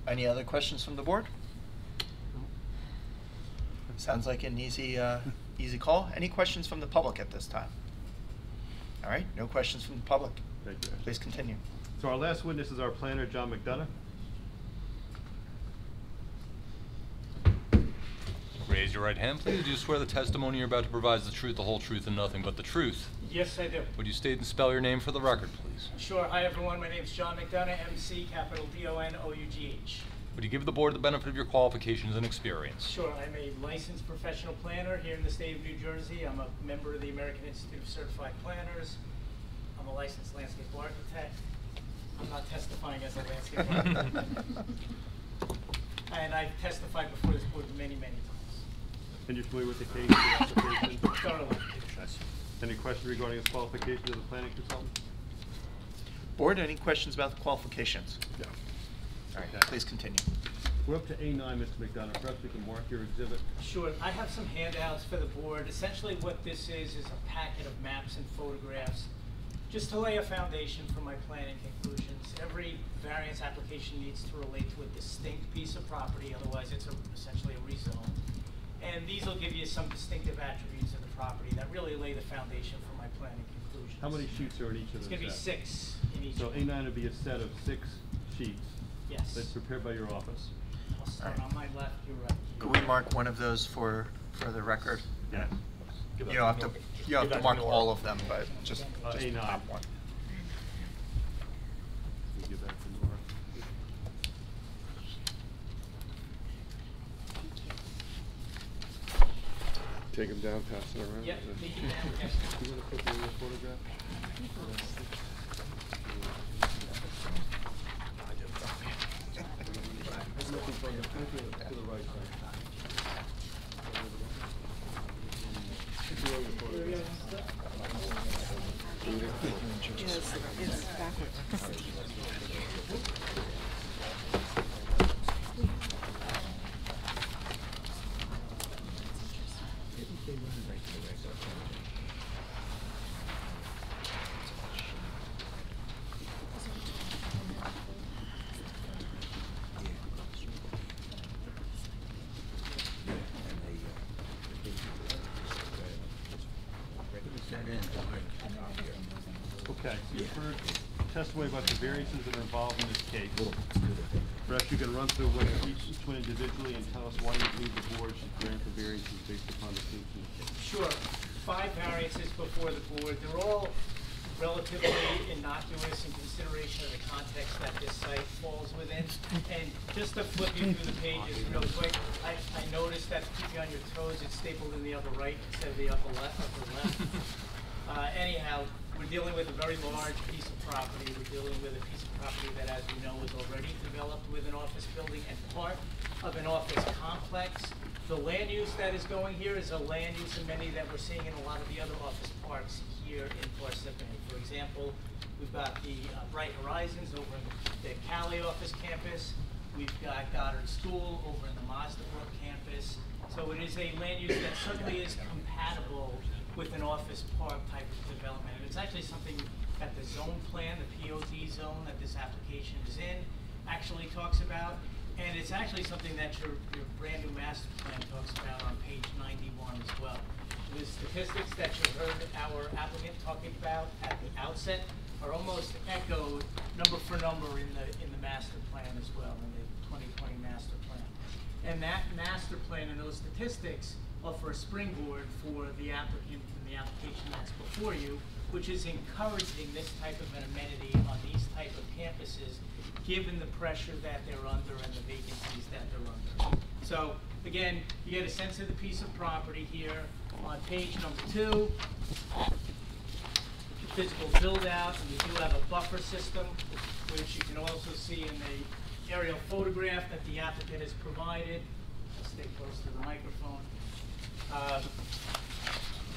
Any other questions from the board? Sounds like an easy, uh, easy call. Any questions from the public at this time? All right, no questions from the public. Thank you. Please continue. So our last witness is our planner, John McDonough. Raise your right hand, please. Do you swear the testimony you're about to provide is the truth, the whole truth, and nothing but the truth? Yes, I do. Would you state and spell your name for the record, please? Sure. Hi, everyone. My name is John McDonough, MC, capital D-O-N-O-U-G-H. Would you give the board the benefit of your qualifications and experience? Sure. I'm a licensed professional planner here in the state of New Jersey. I'm a member of the American Institute of Certified Planners. I'm a licensed landscape architect. I'm not testifying as a landscape architect. And I've testified before this board many, many times. And you're familiar with the case, the application? Any questions regarding his qualifications as a planning consultant? Board, any questions about the qualifications? No. All right, Okay. please continue. We're up to A nine, Mr. McDonough. Perhaps we can mark your exhibit. Sure. I have some handouts for the board. Essentially, what this is, is a packet of maps and photographs, just to lay a foundation for my planning conclusions. Every variance application needs to relate to a distinct piece of property, otherwise it's a- essentially a rezone. And these will give you some distinctive attributes of the property that really lay the foundation for my planning conclusions. How many sheets are in each of these? It's those? gonna be sets? six in each. So A nine would be a set of six sheets. Yes. That's prepared by your office. I'll start on my left, you're right. Could we mark one of those for, for the record? Yes. You don't have to, you don't have to mark all of them, but just, Uh, just A nine. top one. Take them down, pass it around. Yep. Take them down. You want to put them in the photograph? Yes, backwards. Okay, so you've heard testimony about the variances that are involved in this case. Perhaps you can run through what each, each one individually and tell us why you believe the board should grant the variances based upon the case the case. Sure. Five variances before the board. They're all relatively innocuous in consideration of the context that this site falls within. And just to flip you through the pages real quick, I, I noticed that to keep you on your toes, it's stapled in the upper right instead of the upper left, upper left. Uh, anyhow, we're dealing with a very large piece of property. We're dealing with a piece of property that, as we know, is already developed with an office building and part of an office complex. The land use that is going here is a land use many that we're seeing in a lot of the other office parks here in Parsippany. For example, we've got the uh, Bright Horizons over in the Cali office campus. We've got Goddard School over in the Mazda campus. So it is a land use that certainly is compatible with an office park type of development. And it's actually something that the zone plan, the POD zone that this application is in, actually talks about. And it's actually something that your, your brand new master plan talks about on page ninety-one as well. The statistics that you heard our applicant talking about at the outset are almost echoed number for number in the, in the master plan as well, in the twenty twenty master plan. And that master plan and those statistics offer a springboard for the applicant and the application that's before you, which is encouraging this type of an amenity on these type of campuses, given the pressure that they're under and the vacancies that they're under. So, again, you get a sense of the piece of property here on page number two. Physical build-out, and you do have a buffer system, which you can also see in the aerial photograph that the applicant has provided. I'll Stay close to the microphone. Uh,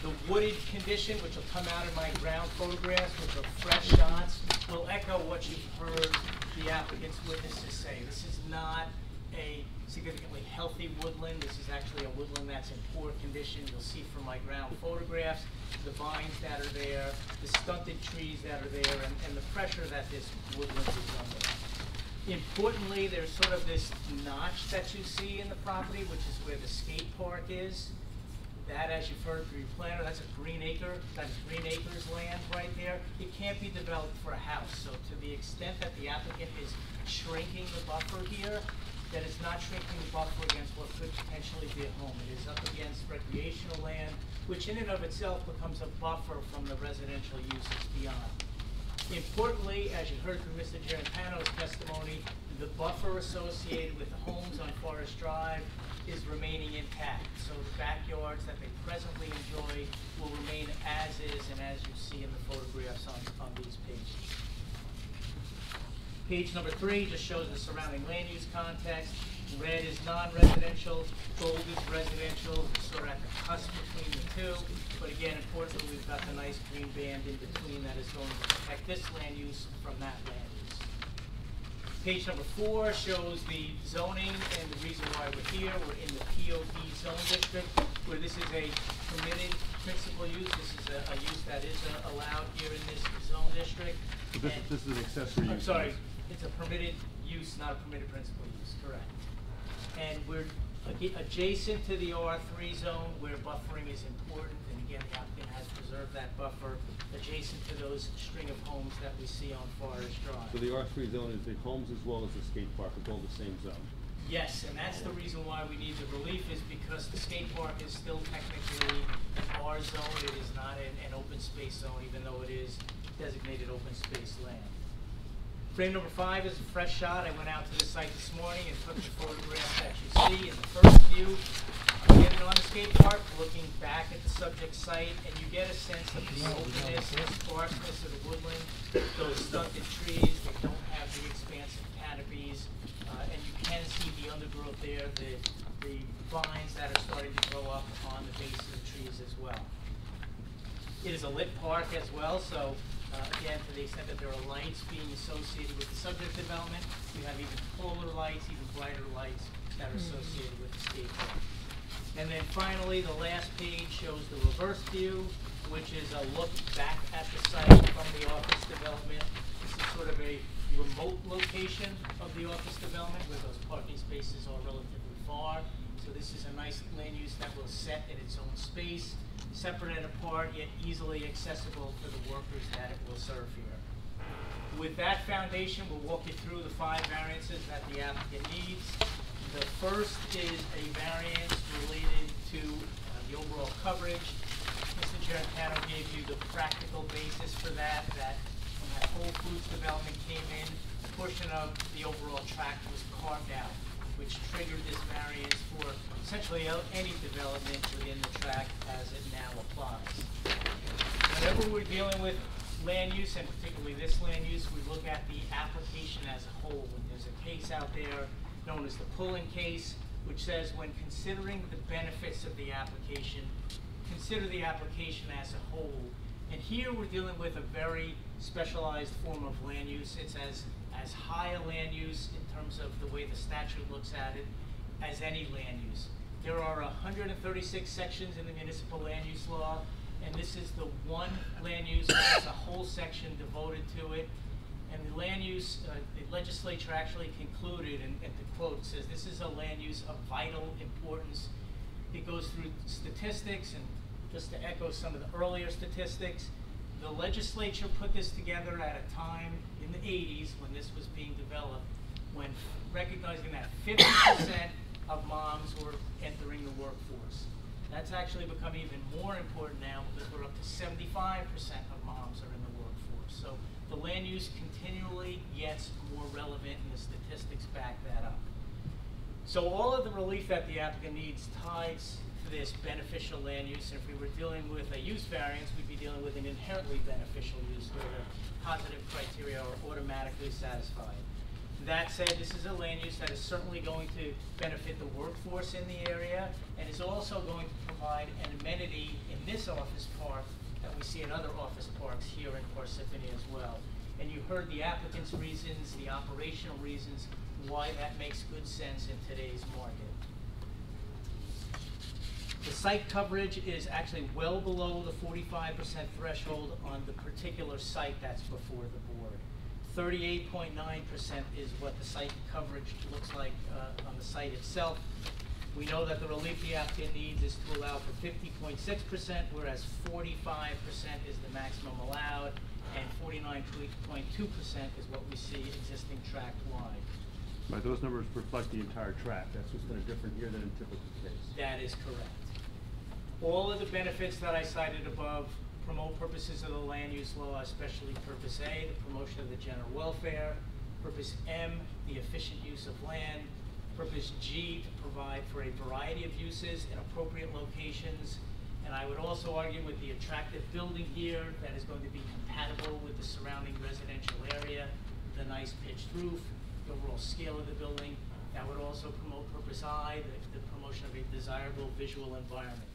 The wooded condition, which will come out in my ground photographs, which are fresh shots, will echo what you've heard the applicant's witnesses say. This is not a significantly healthy woodland. This is actually a woodland that's in poor condition. You'll see from my ground photographs, the vines that are there, the stunted trees that are there, and, and the pressure that this woodland is under. Importantly, there's sort of this notch that you see in the property, which is where the skate park is. That, as you've heard through your planner, that's a green acre, that's green acres land right there. It can't be developed for a house, so to the extent that the applicant is shrinking the buffer here, that it's not shrinking the buffer against what could potentially be a home. It is up against recreational land, which in and of itself becomes a buffer from the residential uses beyond. Importantly, as you heard from Mr. Gerentano's testimony, the buffer associated with the homes on Forest Drive is remaining intact. So the backyards that they presently enjoy will remain as is and as you see in the photographs on, on these pages. Page number three just shows the surrounding land use context. Red is non-residential, gold is residential, sort of at the cusp between the two. But again, importantly, we've got the nice green band in between that is going to protect this land use from that land. Page number four shows the zoning and the reason why we're here. We're in the POD zone district, where this is a permitted principal use. This is a, a use that is uh, allowed here in this zone district. This, this is an accessory use. I'm sorry, it's a permitted use, not a permitted principal use, correct. And we're adjacent to the R three zone where buffering is important, and again, the applicant has preserved that buffer adjacent to those string of homes that we see on Forest Drive. So the R three zone is the homes as well as the skate park, it's all the same zone. Yes, and that's the reason why we need the relief is because the skate park is still technically an R zone. It is not an, an open space zone, even though it is designated open space land. Frame number five is a fresh shot. I went out to the site this morning and took the photograph that you see in the first view. Getting on the skate park, looking back at the subject site, and you get a sense of the openness, the sparseness of the woodland, those stunted trees that don't have the expansive canopies, uh, and you can see the undergrowth there, the, the vines that are starting to grow up on the base of the trees as well. It is a lit park as well, so uh, again, to the extent that there are lights being associated with the subject development, you have even fuller lights, even brighter lights that are associated with the park. And then finally, the last page shows the reverse view, which is a look back at the site from the office development. This is sort of a remote location of the office development where those parking spaces are relatively far. So this is a nice land use that will set in its own space, separate and apart, yet easily accessible for the workers that it will serve here. With that foundation, we'll walk you through the five variances that the applicant needs. The first is a variance related to uh, the overall coverage. Mr. Gerentano gave you the practical basis for that, that when that Whole Foods development came in, a portion of the overall tract was carved out, which triggered this variance for essentially any development within the tract as it now applies. Whenever we're dealing with land use, and particularly this land use, we look at the application as a whole. And there's a case out there known as the Pullen case, which says when considering the benefits of the application, consider the application as a whole. And here we're dealing with a very specialized form of land use. It's as, as high a land use terms of the way the statute looks at it as any land use. There are 136 sections in the municipal land use law, and this is the one land use that has a whole section devoted to it. And the land use, uh, the legislature actually concluded, and, and the quote says, this is a land use of vital importance. It goes through statistics, and just to echo some of the earlier statistics, the legislature put this together at a time in the 80s when this was being developed, when recognizing that 50% of moms were entering the workforce. That's actually become even more important now because we're up to 75% of moms are in the workforce. So the land use continually gets more relevant and the statistics back that up. So all of the relief that the applicant needs ties to this beneficial land use. And if we were dealing with a use variance, we'd be dealing with an inherently beneficial use where the positive criteria are automatically satisfied. That said, this is a land use that is certainly going to benefit the workforce in the area and is also going to provide an amenity in this office park that we see in other office parks here in Parsippany as well. And you heard the applicant's reasons, the operational reasons, why that makes good sense in today's market. The site coverage is actually well below the forty-five percent threshold on the particular site that's before the board. Thirty-eight point nine percent is what the site coverage looks like uh, on the site itself. We know that the relief the applicant needs is to allow for fifty point six percent, whereas forty-five percent is the maximum allowed, and forty-nine point two percent is what we see existing tract wide. Right, those numbers reflect the entire tract. That's what's of different here than in typical case. That is correct. All of the benefits that I cited above promote purposes of the land use law, especially purpose A, the promotion of the general welfare, purpose M, the efficient use of land, purpose G, to provide for a variety of uses in appropriate locations. And I would also argue with the attractive building here that is going to be compatible with the surrounding residential area, the nice pitched roof, the overall scale of the building. That would also promote purpose I, the, the promotion of a desirable visual environment.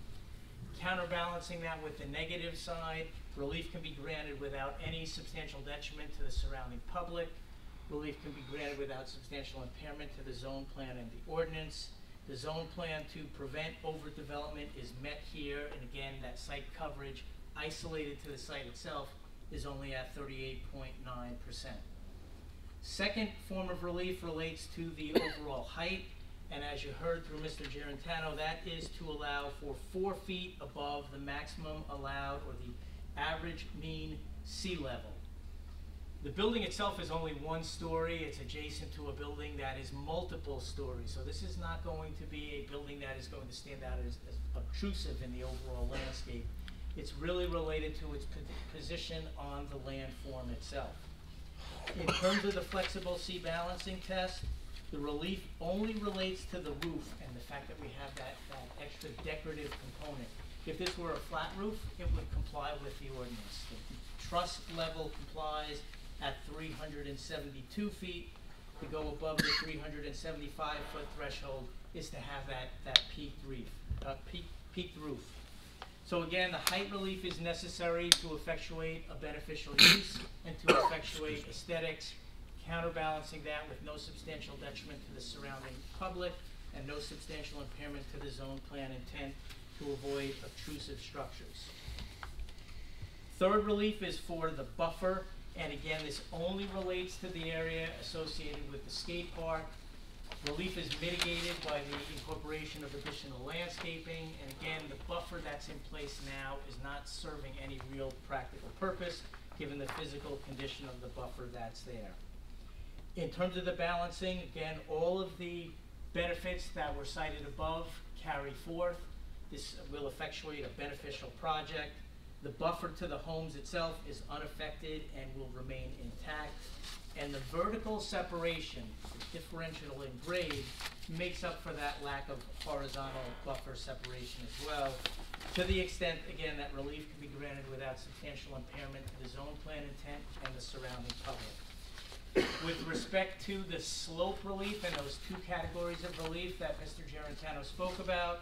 Counterbalancing that with the negative side, relief can be granted without any substantial detriment to the surrounding public. Relief can be granted without substantial impairment to the zone plan and the ordinance. The zone plan to prevent overdevelopment is met here, and again, that site coverage isolated to the site itself is only at thirty-eight point nine percent. Second form of relief relates to the overall height. And as you heard through Mr. Gerentano, that is to allow for four feet above the maximum allowed or the average mean sea level. The building itself is only one story. It's adjacent to a building that is multiple stories. So this is not going to be a building that is going to stand out as, as obtrusive in the overall landscape. It's really related to its position on the landform itself. In terms of the flexible C balancing test, the relief only relates to the roof and the fact that we have that, that extra decorative component. If this were a flat roof, it would comply with the ordinance. The truss level complies at three hundred and seventy-two feet. To go above the three hundred and seventy-five foot threshold is to have that, that peaked reef, uh, peak, peaked roof. So again, the height relief is necessary to effectuate a beneficial use and to effectuate aesthetics, counterbalancing that with no substantial detriment to the surrounding public and no substantial impairment to the zone plan intent to avoid obtrusive structures. Third relief is for the buffer, and again, this only relates to the area associated with the skate park. Relief is mitigated by the incorporation of additional landscaping, and again, the buffer that's in place now is not serving any real practical purpose, given the physical condition of the buffer that's there. In terms of the balancing, again, all of the benefits that were cited above carry forth. This will effectuate a beneficial project. The buffer to the homes itself is unaffected and will remain intact. And the vertical separation, the differential in grade, makes up for that lack of horizontal buffer separation as well. To the extent, again, that relief can be granted without substantial impairment to the zone plan intent and the surrounding public. With respect to the slope relief and those two categories of relief that Mr. Gerentano spoke about,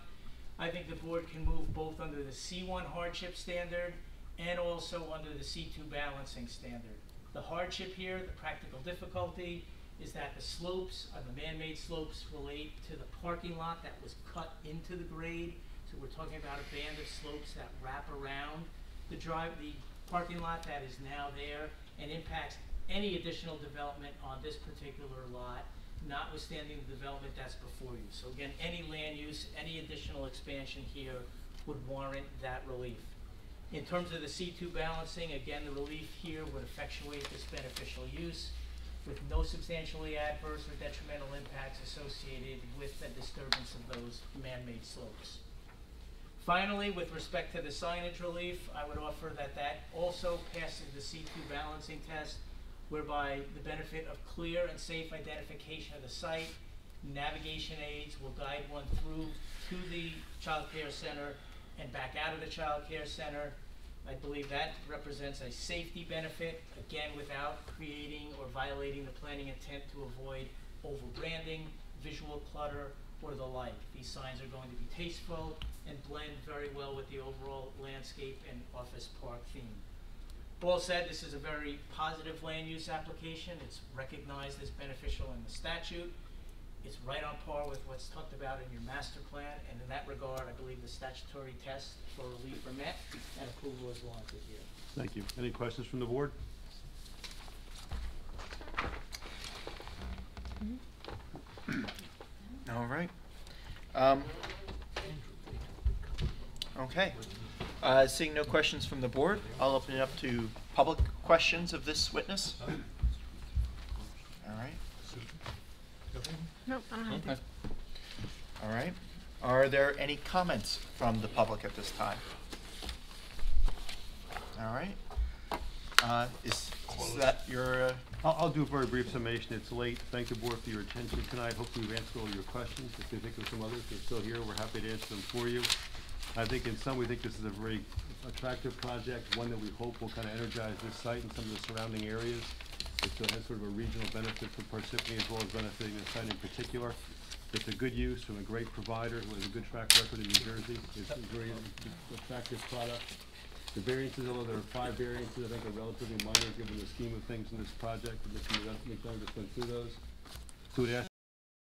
I think the board can move both under the C one hardship standard and also under the C two balancing standard. The hardship here, the practical difficulty, is that the slopes, the man-made slopes relate to the parking lot that was cut into the grade. So we're talking about a band of slopes that wrap around the drive, the parking lot that is now there and impacts any additional development on this particular lot, notwithstanding the development that's before you. So again, any land use, any additional expansion here would warrant that relief. In terms of the C two balancing, again, the relief here would effectuate this beneficial use with no substantially adverse or detrimental impacts associated with the disturbance of those man-made slopes. Finally, with respect to the signage relief, I would offer that that also passes the C two balancing test, whereby the benefit of clear and safe identification of the site, navigation aids will guide one through to the child care center and back out of the child care center. I believe that represents a safety benefit, again, without creating or violating the planning intent to avoid overbranding, visual clutter, or the like. These signs are going to be tasteful and blend very well with the overall landscape and office park theme. All said, this is a very positive land use application. It's recognized as beneficial in the statute. It's right on par with what's talked about in your master plan, and in that regard, I believe the statutory tests for relief are met and approval is warranted here. Thank you. Any questions from the board? All right. Um, okay. Uh, seeing no questions from the board, I'll open it up to public questions of this witness. All right. Nope, I don't have anything. All right. Are there any comments from the public at this time? All right. Uh, is, is that your, uh, I'll, I'll do a very brief summation. It's late. Thank the board for your attention tonight. Hopefully we've answered all your questions. If you think of some others, they're still here. We're happy to answer them for you. I think in sum, we think this is a very attractive project, one that we hope will kind of energize this site and some of the surrounding areas. It has sort of a regional benefit for Parsippany as well as benefiting the site in particular. It's a good use from a great provider who has a good track record in New Jersey. It's a very attractive product. The variances, although there are five variances, I think are relatively minor given the scheme of things in this project, and Mr. McDonough just went through those. So